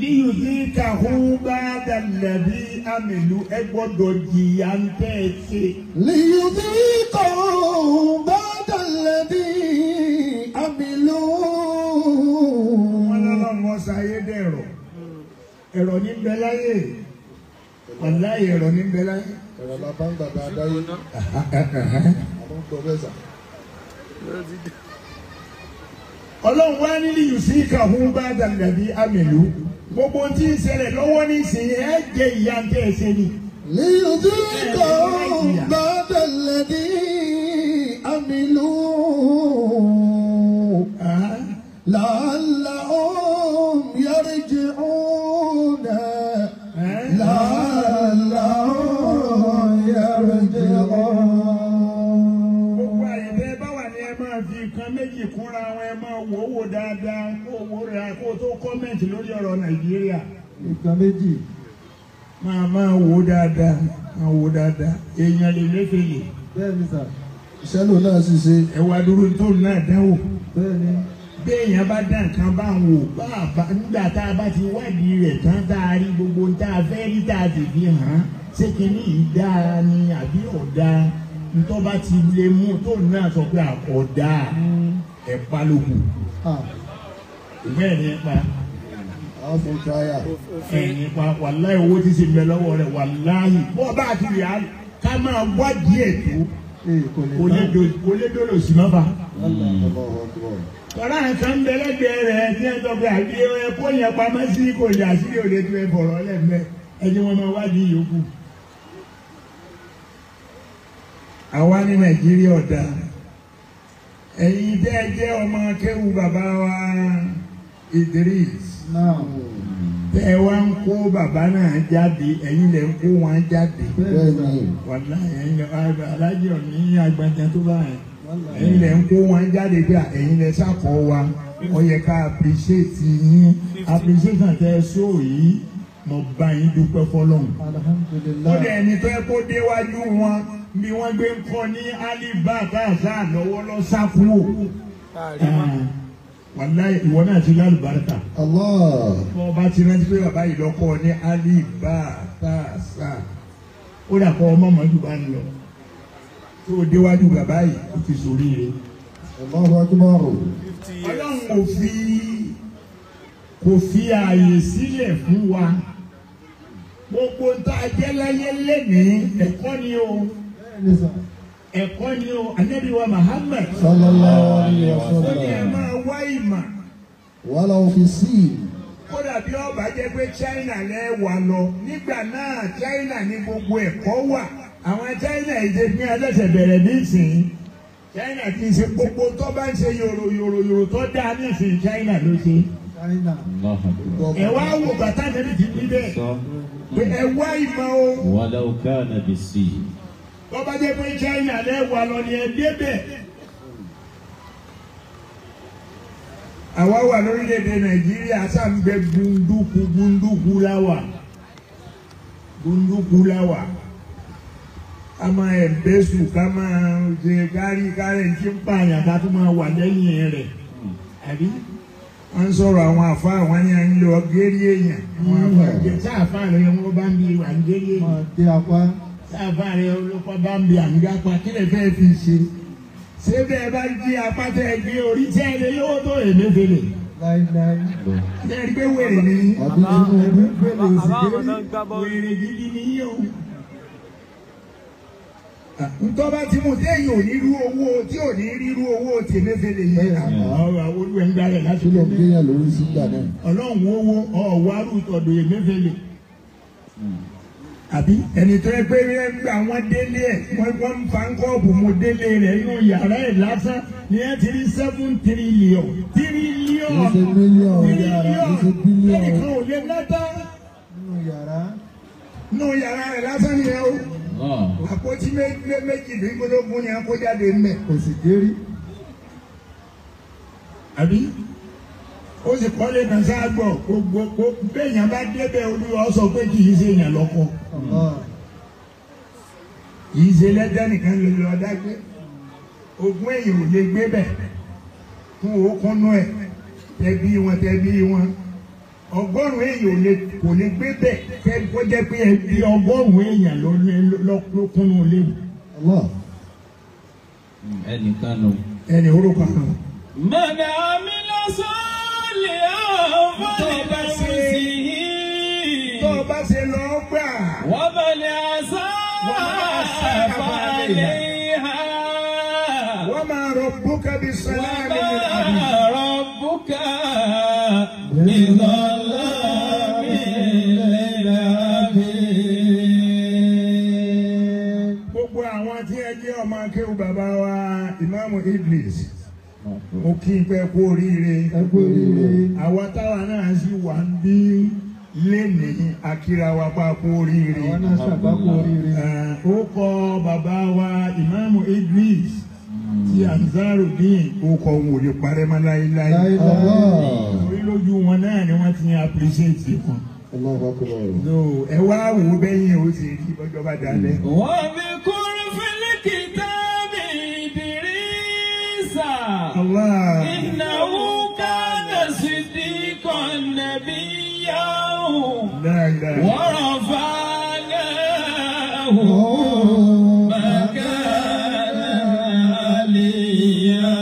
líyù ní kàhún bá dàlẹ́bí àmìlú ẹ gbọ́dọ̀ jìyà ń tẹ́ ẹ ṣe. líyù ní kàhún bá dàlẹ́bí الذي wọ́n عملوا lọ́lọ́run ọ̀sà ayé dẹ̀rọ̀ ẹ̀rọ ní bẹ láyé wàláyé ẹ̀rọ ní bẹ láyé. ẹ̀rọ la bá ń gbàgbà adáyé àwọn gbọ́ bẹ́ẹ̀ sà. ọlọ́run wá ní líyù sí kàhún bá dàlẹ́bí àmìlú gbogbo tí ń ṣẹlẹ̀ lọ́wọ́ nísìnyí ẹ jẹ ìyà ń tẹ́ ẹ ṣe ni. ليذيقهم بعد الذي عملوا لعلهم يرجعون لعلهم يرجعون gbogbo àyẹ̀bẹ́ bá wà ní ẹ máa fi nǹkan méjì kúnra wọn ẹ máa wò ó wò dáadáa kó owó rẹ kó tó kọ́mẹ̀ntì lórí ọ̀rọ̀ nàìjíríà nǹkan méjì máa máa wò ó dáadáa máa wò ó dáadáa èèyàn lè léfèlè bẹ́ẹ̀ ni sà iṣẹ́ lò náà sì ṣe ẹ wá dúró tó náà dánwò bẹ́ẹ̀ èèyàn bá dá nǹkan bá ń wò bá nígbà tá a bá ti wádìí rẹ̀ tán tá a rí gbogbo tá a fẹ́ rí tá a sì fi hàn án ṣé kinní yìí dáa ni àbí ọ̀dà ntọ́ bá ti lè mú tó náà sọ pé àkọ́dá ẹ̀ pa bẹ́ẹ̀ ni pa. Fún tíráyà ẹ̀ pa. Wàláyé owó tí sì bẹ lọ́wọ́ rẹ̀. Wàláyé bọ́ bá a ti rí a ká máa wádìí ẹ̀ tó. Kò lè kò lè do kò lè do lò sí fa. Tọ́lá nǹkan ń bẹ lẹ́gbẹ̀ẹ́ rẹ̀ tí ẹ̀ tọ́gbẹ́ àbí ẹ kó yẹn pamọ́ sí kò lè àṣírí òde tó ẹ fọ̀rọ̀ lẹ́gbẹ̀ẹ́ ẹ jẹ́ wọn máa wádìí yòókù. àwa ní nàìjíríà ọ̀dà. Ẹ̀yin tẹ́ ẹ jẹ́ ọmọ kéwu bàbá wa Idris. Tẹ́ ẹ wá ń kó bàbá náà jáde ẹ̀yin lẹ ń kó wọn jáde. Wàlá ẹ̀yin alájọ ní agbada tó bá yẹn ẹ̀yin lẹ ń kó wọn jáde pé ẹ̀yin lẹ sàkọ wa. Ó yẹ ká appreciate yín. Appreciation tẹ́ ẹ sọ yìí mo bá yín dúpẹ́ fọ́lọ́run. Ó dẹ̀ ẹni tó yẹ kó déwájú wọn bí wọ́n gbé ń kọ́ ní alibata sáà lọ́wọ́ lọ sá kúrò. Wàláyé ìwọ náà ti lálùbáríkà. Allah. Bọ́ ọba ti rántí pé bàbá yìí lọ́kọ́ ní alibata sáà ó dà kọ́ ọmọ mọ́jú bá ń lọ tó déwájú bàbá yìí ó ti sórí rẹ̀ allahu akbar. Ọlọ́run kò fi kò fi ààyè sílẹ̀ fún wa. Gbogbo ń tá a jẹ́ láyé lẹ́nìí ẹ̀kọ́ ni o. Ẹ̀kọ́ ni o. Anabi wa Muhammad. Sallallahu alayhi wa ó ní ẹ sallam. máa wá ìmọ̀. Wàhálà òfìsì kódà bí ọba jẹ́ pé China lẹ wà lọ nígbà náà China ní gbogbo ẹ̀kọ́ wà àwọn China ìdè ní ẹlẹ́sẹ̀ bẹ̀rẹ̀ nísìnyí China kì í ṣe gbogbo tó bá ń ṣe yòrò yòrò yòrò tó dáa nísìnyí China ló ṣe. ẹ wá wò bàtà nínú ti bí bẹ́ẹ̀ pé ẹ wá ìmọ̀ o. wàlá o ká nàbì sí i. tó bá jẹ́ pé China lẹ́wà lọ ni ẹ débẹ̀. àwa wà lórílẹ̀‐èdè Nàìjíríà sàǹgbẹ́ gbunduku gbunduku láwà gbunduku láwà ká máa ẹ̀bẹ́sù ká máa ṣe kárí kárí tí ń pààyàn ká tó máa wà lẹ́yìn rẹ̀. Àbí? Wọ́n ń sọ̀rọ̀ àwọn àfa àwọn yẹn ń lọ gérí èèyàn. Àwọn àfa jẹ sáàfà rẹ̀ wọ́n bá ń bi wà ń gérí èèyàn? Dé apá. Sáàfà rẹ̀ olùkọ́ bá ń bi àǹgápa kí lè fẹ́ fi ṣe? Ṣé bẹ́ẹ̀ bá jí apátá ẹgbẹ́ orí tí ẹ lè lówó tó èmẹ́fẹ́lẹ́ láíláí. Ẹ rí pé wèrè ni? Àbí nínú ẹbí gbèlè òsì Àbá àwọn kéré náà ń gbá bọ́ọ̀lù. wèrè gidi ni yín tó bá ti mú téèyàn ò ní rú owó tí ò ní rírú owó tèmefèlè yẹn rà. àwọn olú ẹ̀ ń darẹ̀ láti lọ gbé yàn lórí sígbà náà. ọlọ́run owó ọ̀wárù tọ̀dọ̀ èmefèlè. àbí ẹni tó yẹ pé ẹ gbà wọn délé ẹ wọn ń fa kọ́ọ̀bù mo délé rẹ inú yàrá ẹ lásán ni ẹ ti rí seven trillion trillion trillion ẹnìkan ò lè ná tán. yàrá rẹ lásán àpótí mé- mé- méjìlélógún ni a kó jáde ń bẹ̀. kò sì dérí àbí? Ó sì kọ́lé kan sáàgbọ̀ gbogbo gbogbo béèyàn bá débẹ̀ olúwa ó sọ pé kì í ṣe èèyàn lọ́kọ. Kì í ṣe lẹ́jọ́ nìkan lè lọ dágbé ogún èèyàn ò lè gbé bẹ̀. Fún òkúnnú ẹ̀. Tẹ̀bí wọn tẹ̀bí wọn ọgọ́rùn-ún èèyàn ò lè kò lè gbé bẹ́ẹ̀ kẹ́ kó jẹ́ pé ẹbí ọgọ́rùn-ún èèyàn ló ní lọ́kùnrin lé Allah. ẹnìkan nù. ẹni orúkọ kan. Mọ̀nà mi lọ sọ́ọ̀lì ọ̀fọ̀lẹ́bẹ̀sì. tó o bá ṣe lọ gbà Wọ́n bẹ̀ ní àṣà àfàlẹ́ Baba wa Imamu Idris. Mo kí n pẹ́ kú oríire. Àwa táwa náà sì wà ń bí lénìí akíra wa pa kú oríire. Ó kọ bàbá wa ìmáàmù Idris ti Ansarudeen ó kọ òun ò lè parẹ́ mọ́ láéláé. Orí lójú wọn náà ni wọ́n ti ń appreciate wọn. ẹ wá wò ó bẹ́yìn ó ti rí lọ́jọ́ bá dalẹ̀. wọ́n fi kúrò. Allah. إنه كان صديقا نبيا La ilaha. ورفعناه مكانا عليا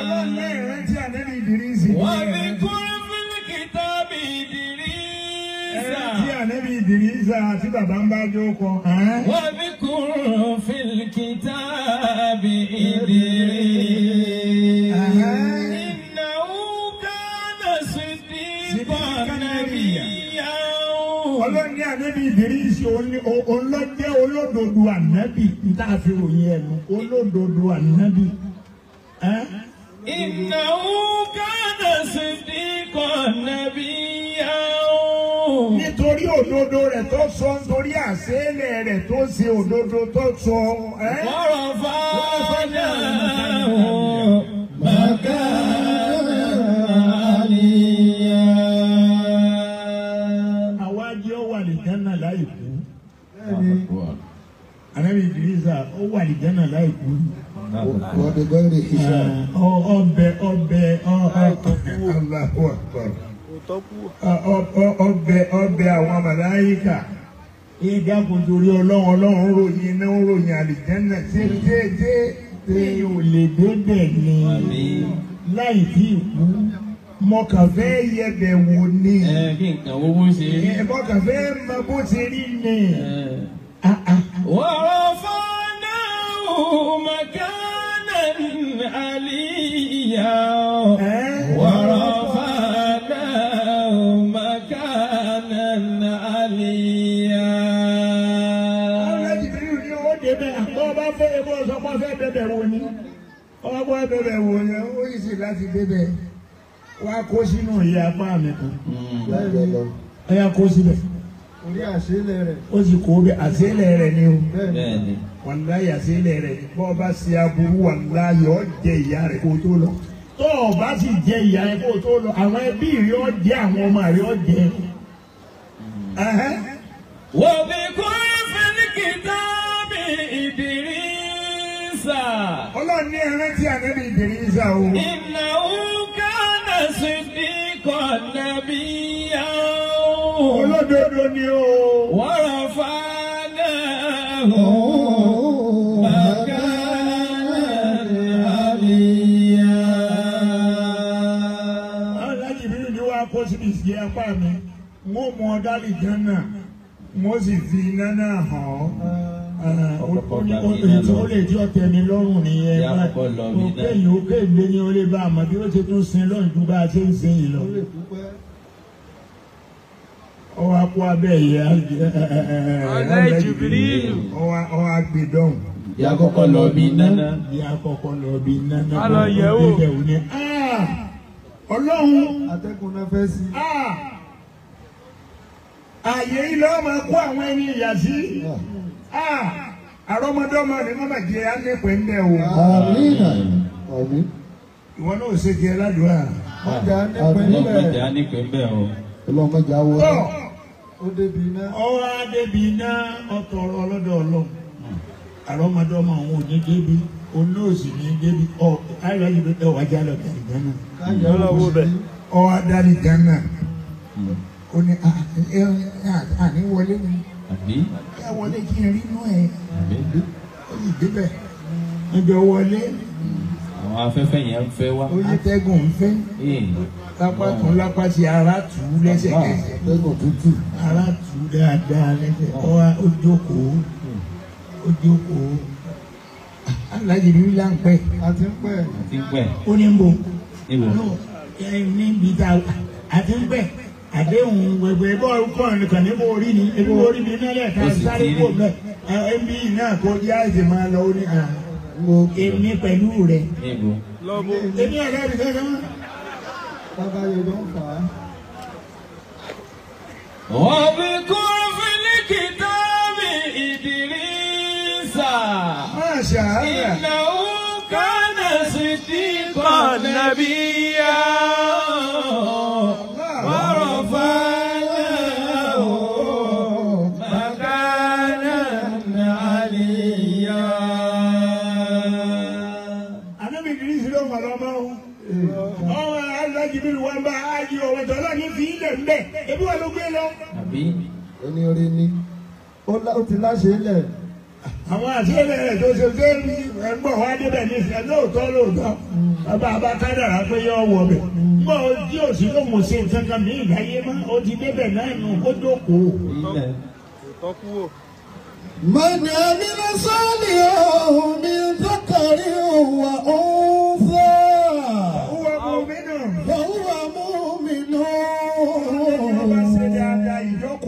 Ọlọ́run náà rántí ànábì Ìdírísì. واذكر في الكتاب Rántí إدريس ànábì Ìdírísà tí bàbá ń bá jó kọ. واذكر في الكتاب إدريس Ìdírísì olójẹ́ olódodo ànábì níta fi ròyìn ẹnu olódodo ànábì. Ìnáwó kánà sí ní kọ̀nàbí yàwó. Nítorí òdodo rẹ̀ tó sọ nítorí àṣẹ́lẹ̀ rẹ̀ tó ṣe òdodo tó sọ. Wọ́rọ̀ fáwọn náà. Màkà. Ànábì Ìdírísà ó wà ní Gánà láì kú. wọ́n ti gbọ́ èrè ìṣá. Ọ- ọbẹ̀ ọbẹ̀ ọbẹ̀ ọbẹ̀ àwọn màláyíkà ìdá kò torí ọlọ́run ọlọ́run ròyìn iná ń ròyìn àlìjẹ́nà tí tí tí tí ò lè débẹ̀ ni láì tí ì kú mọ̀kànfẹ́ yẹbẹ̀ wò ni ẹ kí nǹkan owó ṣe rí. ẹ mọ̀kànfẹ́ mọ bó ti rí ni. ẹ. Ah, ah. ورفعناه مكانا عليا Eh? ورفعناه مكانا عليا Ọ̀rẹ́ Jìbìrì ní ó débẹ̀ àpọ̀ bá fẹ́ ebó sọpọ̀ fẹ́ bẹ̀bẹ̀ wò ni. Ọgbọ́n bẹ̀bẹ̀ wò ni ó yìí sì láti débẹ̀. Wá kó sínú ìyá apá mi kan. Bẹ́ẹ̀ni, Ẹ yá kó síbẹ̀. orí àṣẹlẹ̀ rẹ̀. ó sì kó bẹ àṣẹlẹ̀ rẹ̀ ni o. bẹ́ẹ̀ni. wàláyé àṣẹlẹ̀ rẹ̀ ni bọ́ọ̀ bá ṣe aburú wàláyé ọ̀ jẹ ìyá rẹ̀ kó tó lọ. tó o bá sì jẹ ìyá rẹ̀ kó tó lọ àwọn ẹbí rẹ̀ ọ̀ jẹ àwọn ọmọ rẹ̀ ọ̀ jẹ. wọ́n fi kó fẹ́líkìtà mi Ìdírísà. ọlọ́run ní ẹran tí a nẹ́bí Ìdírísà o. ìnáwó kánà sí ní kọ̀ọ̀nà bíyà olódodo ni o. wọ́n rà fáná o. bàgá àríyá. aláàjì mi ni wàá kó síbi ìsìnkú apá mi n ó mọ dálì gánà n ó sì fi iná náà hàn ọ́ èyí tí ó lè jẹ́ ọ̀tẹ̀ mi lọ́rùn nìyẹn báyìí òkè yìí ó kéde ní ó lè bá a mọ̀ bí ó ti tún sin lọ́rùn ju bá a ṣe ń sin yìí lọ ọwọ́ akó abẹ́ yìí Ọ̀lẹ́ Jìbìrìlù. ọwọ́ agbè dọ́hùn. ìyá kọ́kọ́ lọ bí nánà bí akọ́kọ́ lọ bí nánà A lọ yẹ̀ "Ah, ọlọ́run Atẹ́gùn náà fẹ́ sí. Ah! ààyè yìí lọ́wọ́ máa kó àwọn ẹni ìyà sí. Ah! àrọ́mọdọ́mọ ni wọ́n máa jẹ ánẹ́pẹ̀ ń bẹ̀ o. Àmínà. Àmín. ìwọ náà ò ṣe jẹ ládùúgbà. Ọjà nípe ń bẹ̀ o. Ọlọ́mọdé awọ. Ó débi iná. ọwọ́ adébí iná ọ̀tọ̀ọ̀rọ̀ ọlọ́dọ̀ ọlọ́run. Àrọ́mọdọ́mọ àwọn ò ní débi. onóòsì ní débi. Ọ aláàjì ló tẹ wájà lọ kẹrì gánà kájà Ọlọ́wọ́ bẹ̀. ọ adarí gánà ó ní "Ah, ẹ ẹ àní wọlé ni. Àbí? Ẹ wọlé kí n rí inú ẹ. Àbí? Ó sì débẹ̀ ọjọ́ wọlé. Àwọn afẹ́fẹ́ yẹn ń fẹ́ wá. ń fẹ́ lápá tún lápá sí ara tù ú lẹ́sẹ̀kẹsẹ̀. Ara tù ú dáadáa lẹ́sẹ̀. Ọ wá ó jókòó. Ó jókòó. Aláàjì rí láǹpẹ́ a ti ń pẹ́. àti pẹ́. Ó ní bò níbo? Níbi tá a ti ń pẹ́. Àdéhùn gbẹgbẹ bọ́ọ̀lù kọ́ nìkan ní bó rí ni. Ebi bó rí mi nílẹ̀ ká sáré kó mẹ́ ẹ bí náà kó yá èsì máa lọ ó ní à èmi pẹ̀lú rẹ̀. Níbo. Èmi ọ̀rẹ́ mi kẹ́kẹ́ mọ́ bàbá yẹn ló ń fà á. ọ̀bí kúrò fílíkì tábì ìdìrísà. má ṣe àbí ẹni orí ni. ó lá- ó ti láṣẹ ilẹ̀. Àwọn àṣeyẹlẹ rẹ̀ tó ṣe fẹ́ rí ẹgbọ́n wa débẹ̀ ní ìṣẹ́ lóòótọ́ lóòótọ́. Bàbá àbá kádàrá pé yọ wọ̀ bẹ̀. Gbọ́ tí ò sí ló mọ̀ ṣe nǹkan kan ní ìdáyé mọ́. Ó ti débẹ̀ náà nù kó jókòó. ilẹ̀ Tọ́kú wò. من عمل صالحا من ذكر وأنثى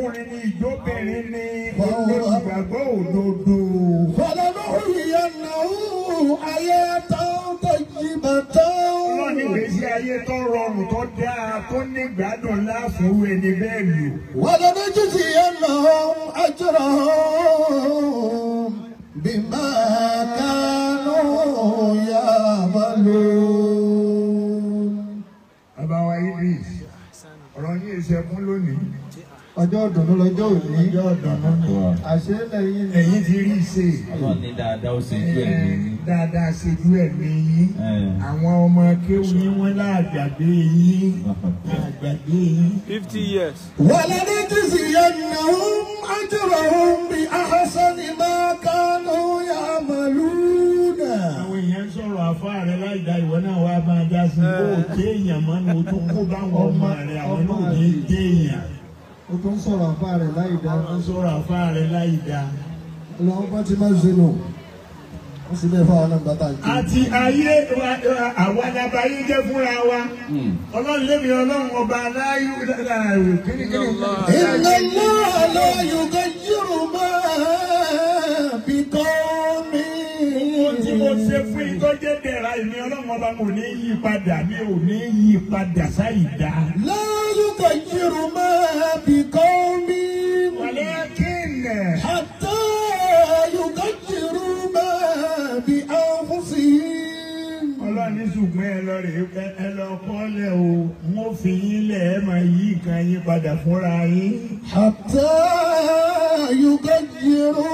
ìjọkùnrin ni ìjọbìnrin ni olùgbàgbọ́ òdodo. Fọlọ́lọ́hùn yìí ọ̀nà òun ayé tán tó yí bàtà. Wọ́n ní ìgbésí ayé tó rọrùn tó dáa tó ní gbádùn láàfin ẹni bẹ́ẹ̀ lò. Wọ́n lọ jíjì ọ̀nà òun bí máa kánú yá balò. Bàbá wa yìí rí ọ̀rọ̀ yìí ṣẹ́kún lónìí ọjọ́ ọ̀dùnnú lọ́jọ́ òní ọjọ́ ọ̀dùnnú àṣẹ lẹ́yìn lẹ́yìn ti rí ṣe. dáadáa ṣe ju ẹ̀mí yín. àwọn ọmọ kéwù yín wọ́n láàgbàgbé yín àgbàgbé yín. fifty years. wàlẹ́ ní kìsì yẹn nà ó ájúrò òun bí ahọ́sọ́ ni máa kánú yà màlú náà. àwọn sọ̀rọ̀ àfa rẹ̀ láì da ìwọ náà wá máa dá sí i. kó o dé èèyàn mọ́nu o tún kó báwọn ọmọ rẹ̀ àwọn náà ò ní dé èèyàn o tó ń sọ̀rọ̀ àfa rẹ̀ láì dá. o sọ̀rọ̀ àfa rẹ̀ láì dá. ọlọ́run bá ti máa ń ṣe nù ó sì bẹ́ẹ̀ fáwọn náà bàtà jù. àti ayé àwa làbá jẹ́ fúnra wa hmm. ọlọ́run lémi ọlọ́run ọba aláyú kíni kíni. ìnáwó àlọ́ yóò gbé yúrù máa. eléyìí tó jẹ́ dẹ̀ra èmi ọlọ́run ọba kò ní yí padà mi ò ní yí padà sáyì dá. lórúkọ yìírù máa bì kọ́ mi. wàlẹ́ akéènà. àtọ́ ayùkọ́ yìírù máa bì àwùsí. ọlọ́run ní ṣùgbọ́n ẹ lọ rè ẹ lọ kọ́lẹ̀ o mo fi yín lẹ̀ ẹ máa yí nǹkan yín padà fúnra yín. àtọ́ ayùkọ́ yìírù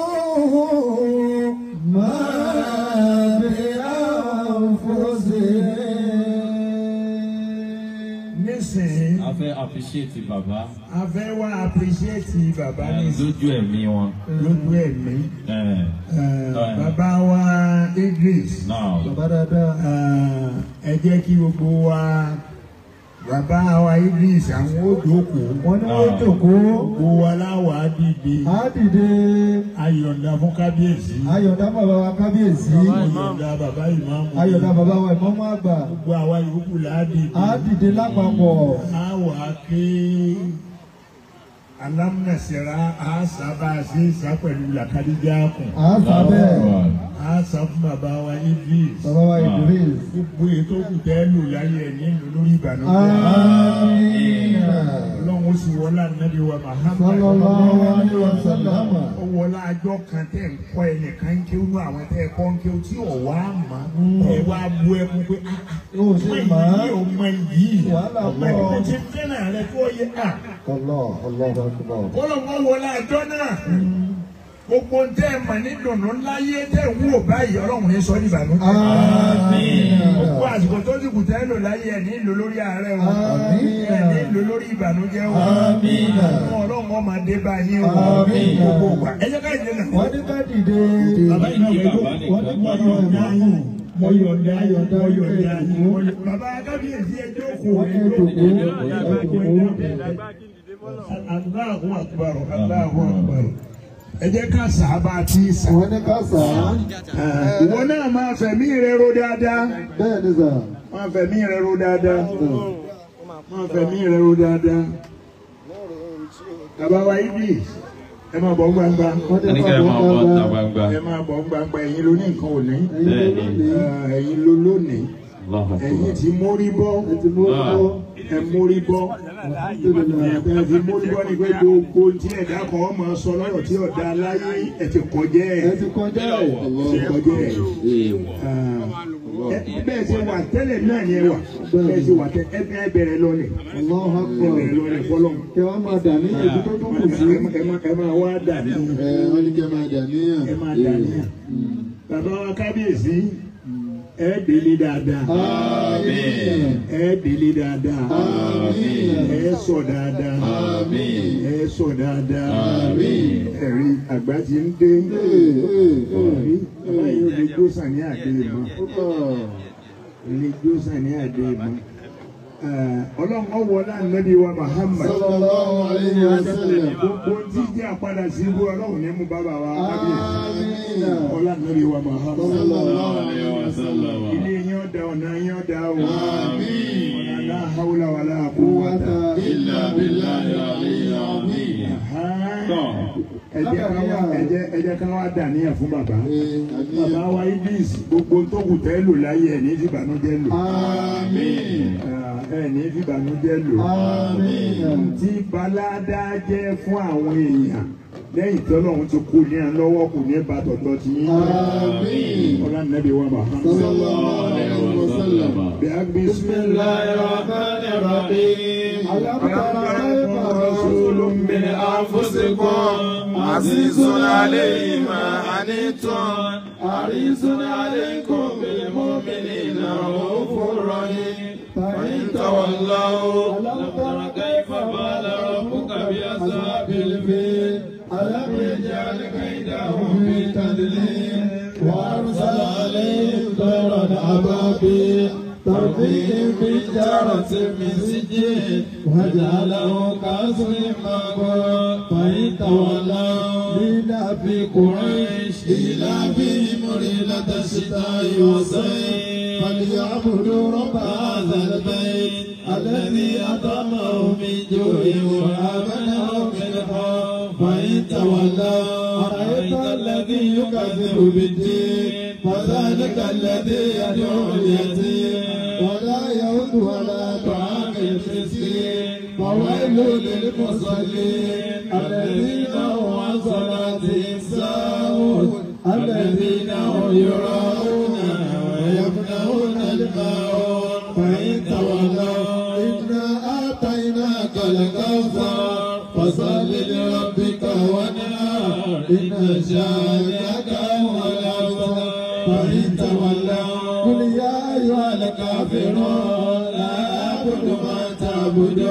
máa bì. Fẹ́ appreciate bàbá. A fẹ́ wá appreciate bàbá ẹ, nísìnyí. lójú ẹ̀mí wọn. lójú ẹ̀mí. Eh, bàbá wa Idris bàbá dáadáa. Eh, ẹ jẹ́ kí gbogbo wa bàbá wa Idris àwọn ó jókòó. Wọ́n ní wọ́n jókòó. Gbogbo wa láwa dìde á dìde. Ayọ̀ǹda fún kábíyèsí. Ayọ̀dá bàbá wa kábíyèsí. Ayọ̀ǹda bàbá ìmáàmù ayọ̀dá bàbá wa ìmọ̀mọ́ àgbà. Gbogbo àwa yòókù là á dìde. Á dìde lápapọ̀. Á wà á ké alámúnàṣẹ́ra á sábà ṣe é sá pẹ̀lú làkàdíjà kùn á fà bẹ́ẹ̀ á sá fún bàbá wa Idris. Bàbá wa Idris. Gbogbo ètò kù tẹ́ lò láyé ẹ̀ nílùú lórí ìbànújẹ́ àmín ọlọ́run ó sì wọlá nàbí wa Muhammad. Sallallahu alaihi wa sallam. ó wọlá àjọ kan tẹ́ ń kọ́ ẹ nìkan ń kéwú àwọn tẹ́ ẹ kọ́ ń kéwú tí ò wá mà ẹ wá bu ẹkún pé ah ah ó ọmọ yìí ọmọ yìí. Ọmọ yìí kò Allah Allah akbar kọ́lọ́wọ́ wọlá àjọ náà. Gbogbo tẹ́ ẹ mọ̀ ní dùnú láyé tẹ́ ẹ wúwo báyìí ọlọ́run ní sọ níbànú. gbogbo àsìkò tó ti kù tẹ́ ẹ lò láyé ẹ̀ ní ìlò lórí ààrẹ o. Ẹ̀ ní ìlò lórí ìbànújẹ́ o. Ọmọ ọlọ́run ọmọ adé bá yín o. Gbogbo wa ẹ jẹ́ ká ìdè náà. wọ́n ní ká dìde. bàbá yìí náà wọ́n ní mo yọ̀ǹda yín. Mo yọ̀ǹda mo yọ̀ǹda yín. bàbá kábíyèsí ẹjọ́ kò ní Allahu akbar Allahu akbar. Ẹ jẹ́ ká sàábà tí sà. wọ́n ní ká sà. Á. ìwọ náà máa fẹ̀mí rẹ ro dáadáa. Bẹ́ẹ̀ ni sà. máa fẹ̀mí rẹ ro dáadáa. Máa fẹ̀mí rẹ ro dáadáa. bàbá wa ibi ẹ máa bọ̀ gbangba. Ẹni kẹ́ ẹ máa bọ́ ta gbangba. ẹ máa bọ̀ gbangba ẹ̀yin ló ní nǹkan òní ẹ̀yin ló lónìí. Allahu ẹ̀yin tí mórí bọ́ ẹ ẹ mórí bọ́ ẹ fi mórí bọ́ ni pé gbogbo tí ẹ̀dá kan ọmọ sọ lọ́rọ̀ tí ọ̀dà láyé ẹ ti kọjá ẹ. Ẹ̀ ti kọjá ẹ̀. kọjá ẹ̀. Ẹ- bẹ́ẹ̀ ṣe wà tẹ́lẹ̀ náà ni ẹ wà. Bẹ́ẹ̀ ṣe wà tẹ́lẹ̀ ẹ bẹ̀rẹ̀ lọ́lẹ̀ ẹ bẹ̀rẹ̀ lọ́lẹ̀ fọlọ́n kí wọ́n máa dà ní ibi tó tó kù sí. ẹ máa ẹ wá dà ní. Ẹ wọ́n ní kí ẹ máa dà níyàn. ẹ máa dà níyà bàbá wa kábíyèsí ẹ délé dáadáa ẹ délé dáadáa ẹ sọ dáadáa ẹ sọ dáadáa ẹ̀rí àgbà ti ń dé ẹ̀rí bàbá yìí ò lè jó sàn ní àdé mọ́. ee. ilé jósàn ní àdé mọ́. ọlọ́run ọwọ́ láńlẹ́bí wa Muhammad Sallallahu alayhi wa sallam. gbogbo tí jẹ́ àpadà sí ibú ọlọ́run ní mú bàbá wa Àmín. ọlọ́run wa Muhammad Sallallahu alayhi wa sallam. Ilé yín ọ̀dà ọ̀nà yín ọ̀dà o Àmín. ọ̀nà hawla wala quwwata. Illa billahi azim. Tọ́. ẹ jẹ́ ká wá- wá dàníyàn fún bàbá bàbá wa Idris gbogbo tó kù tẹ́ lò láyé ẹ̀ ní ìfìbànújẹ́ lò Àmín. ẹ̀ ní ìfìbànújẹ́ lò. Àmín. tí balada jẹ́ fún àwọn èèyàn lẹ́yìn tí ọlọ́run ti kú ní àlọ́wọ́ kù ní bàtọ̀tọ̀ tí yín Àmín. ọlá nàbí wa Muhammad Sallallahu alayhi wa sallam. bí a gbé bismillahir rahmanir rahim Alam tara kayfa rasulun min أنفسكم عزيز عليه ما عنتم حريص عليكم بالمؤمنين رؤوف رحيم فإن تولوا ألم تر كيف فعل ربك بأصحاب الفيل ألم يجعل كيدهم في تدليل وأرسل عليهم طيرا أبابيل ترميهم بحجارة من سجيل وجعله كعصف مأكول فإن تولوا في قريش إيلافهم رحلة الشتاء والصيف فليعبدوا رب هذا البيت الذي أطعمهم من جوع خوف فإن تولوا أرأيت الذي يكذب بالدين فذلك الذي يدعو اليتيم ولا يعود ولا طعام المسكين فويل للمصلين الذين هم عن صلاتهم ساهون الذين هم يراءون وانحر إن شانئك هو الأبتر فإن تولوا قل يا أيها الكافرون لا أعبد ما تعبدون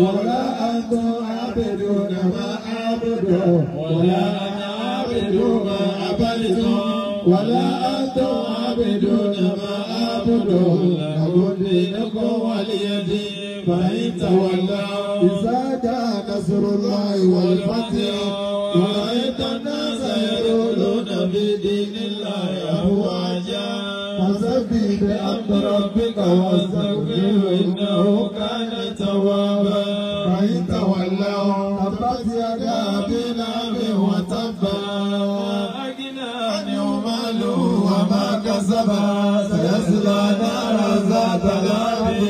ولا أنتم عابدون ما أعبد ولا أنا عابد ما عبدتم ولا أنتم عابدون ما أعبد لكم دينكم ولي دين فإن تولوا إذا جاء نصر الله والفتح ورأيت الناس يدخلون في دين الله أفواجا فسبح بحمد ربك واستغفره إنه كان توابا فإن تولوا تبت يدا أبي لهب وتب أغنى عنه ماله وما كسب سيصلى نارا ذات لهب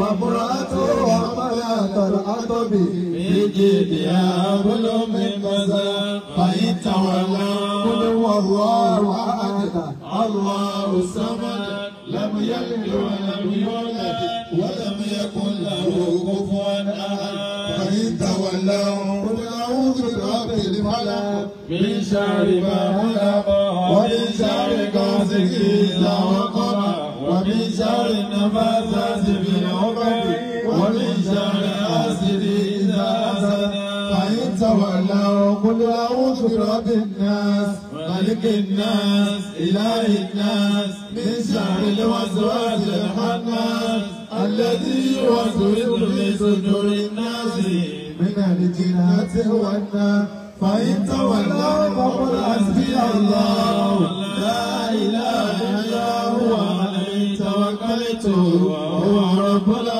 وامرأته حملة الحطب في جيدها حبل من مسد فإن تولوا قل هو الله أحد الله الصمد لم يلد ولم يولد ولم يكن له كفوا أحد فإن تولوا قل أعوذ برب الفلق من شر ما خلق ومن شر غاسق إذا وقب ومن شر النفاثات في العقد ومن شر تولوا قل أعوذ برب الناس ملك الناس إله الناس من شر الوسواس الخناس الذي يوسوس في صدور الناس من الجنة والنار فإن تولوا فقل حسبي الله لا إله إلا هو عليه توكلت وهو رب العرش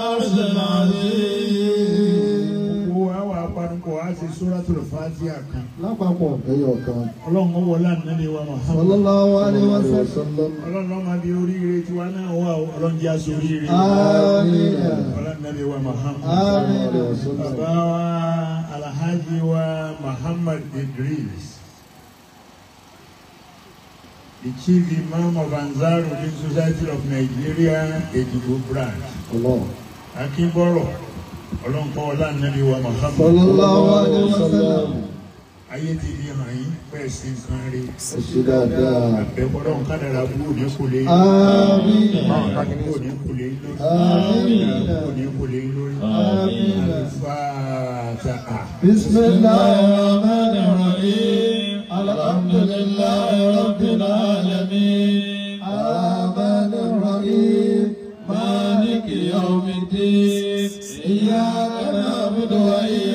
lápapọ̀ ẹyọ kan. ọlọ́run ó wọlé ànábì wa Muhammad sallallahu alaihi wa sallam. ọlọ́run náà máa di oríire tiwa náà wà ó, ọlọ́run jẹ́ aṣọ oríire Àmín. ọlọ́run ànábì wa Muhammad Àmín. bàbá wa alhaji wa Muhammad Idris the chief imam of Ansarudeen Society of Nigeria Ejigbo branch akínbọ̀rọ̀ ọlọ́run kọ́ ọlá ànábì wa Muhammad sallallahu alaihi wa sallam ayé ti fi hàn yín pẹ́ sí nǹkan rí. ẹ ṣe dáadáa. àbẹ̀kọ́dọ̀ nǹkan dára búrò ní kùlé. àmín. báwọn kan ní kò ní kùlé lórí. àmín. kò ní kùlé lórí. àmín. Fatiha. bisimilahi rahman rahim alhamdulilayi rabbil alamin rahman rahim maliki yawmiddin iyaka na'budu wa.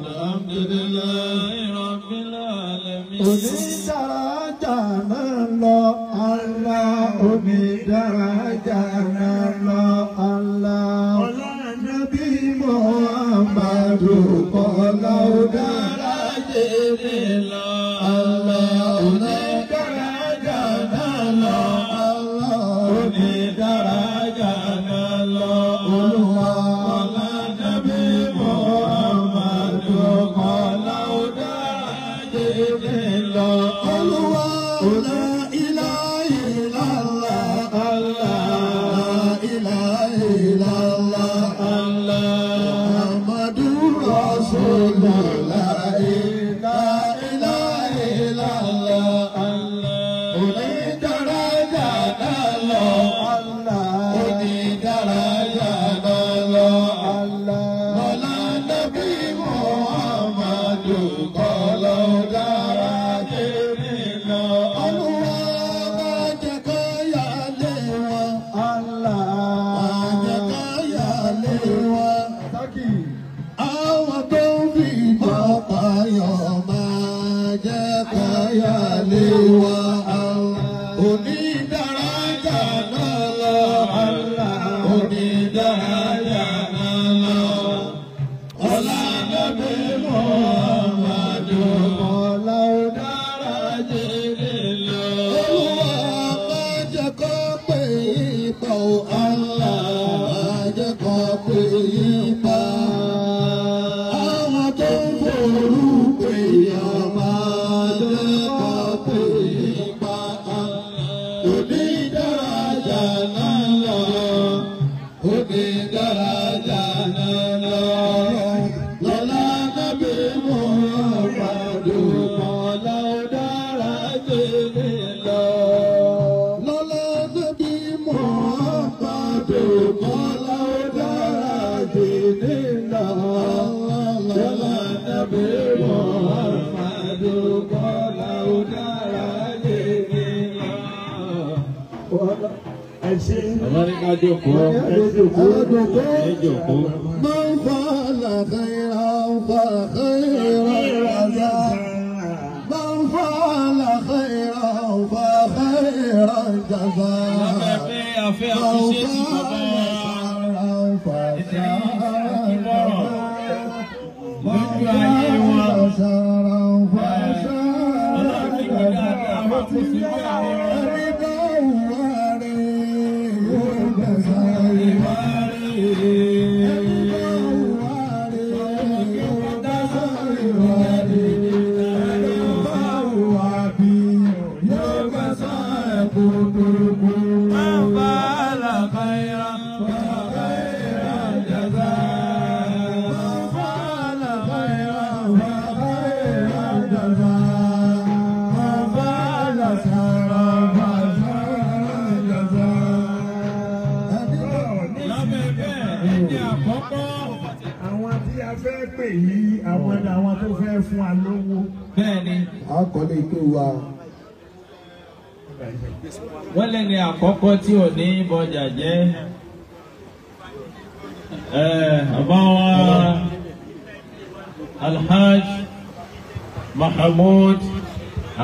الحمد لله رب العالمين. Àlá onídàrájà náà lọ àlá ọlọ́nàbí muhammadu kọ́lá ọ̀dára jèrè lọ ní ká jókòó. ẹ jókòó fẹ́ pè yìí àwọn àwọn tó fẹ́ fún wa lówó. bẹ́ẹ̀ ni Akọ̀lé ike wa. wọ́n lẹ́ni àkọ́kọ́ tí ò ní bọjà jẹ́ wa alhaj mahamud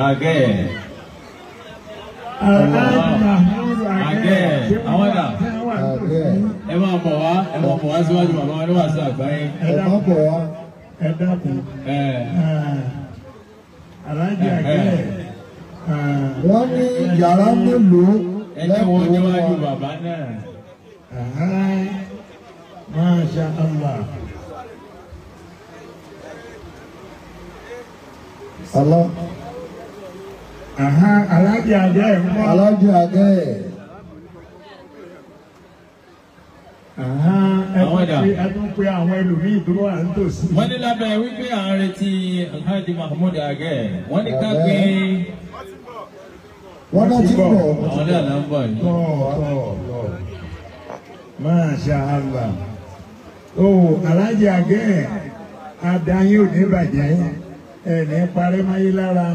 agẹ́ Alhaji Mahmood Agẹ́, àwọn dà? Ẹ máa bọ̀ wá ẹ máa bọ̀ wá síwájú bàbá wa níwàásù àgbáyé Ẹ Ẹ má dákun. bọ̀ wá. Ẹ dákun. ẹ̀ Alhaji Agẹ́. ah, Wọ́n ní yàrá mélòó ẹni wo níwájú wa? bàbá náà aha, Masha Allah. Alá- Aha, Alhaji Agẹ́ ń bọ̀. Alájọ Àgẹ́. Aha, ẹ Àwọn tún dà? pe- ẹ tún pe àwọn ẹlòmíì tó wà nítòsí. wọ́n ní lábẹ́ wípé à ń retí alhaji mahamud agẹ́ wọ́n ní ká pé Wọ́n náà ti bọ̀. àwọn náà là ń bọ̀ yìí. Tọ́ tọ́ tọ́. Masha Allah. O Alhaji Agẹ́ adáyé ò ní bàjẹ́ ẹ̀ ní parẹ́ máyé lára.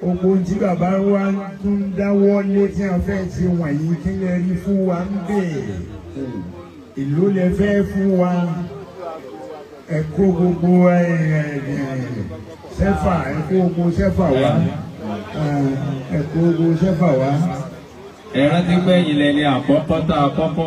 Gbogbo tí bàbá wa tún dáwọ́ lé tí wọ́n fẹ́ ti wọ̀nyí kí lè rí fún wa ń bè. Ìlú lè fẹ́ fún wa. Ẹ kó gbogbo sẹ́fà ẹ kó gbogbo sẹ́fà wá. Ẹ kó gbogbo sẹ́fà wá. ẹ rántí pé ilẹ̀ ni àkọ́kọ́ tá a kọ́kọ́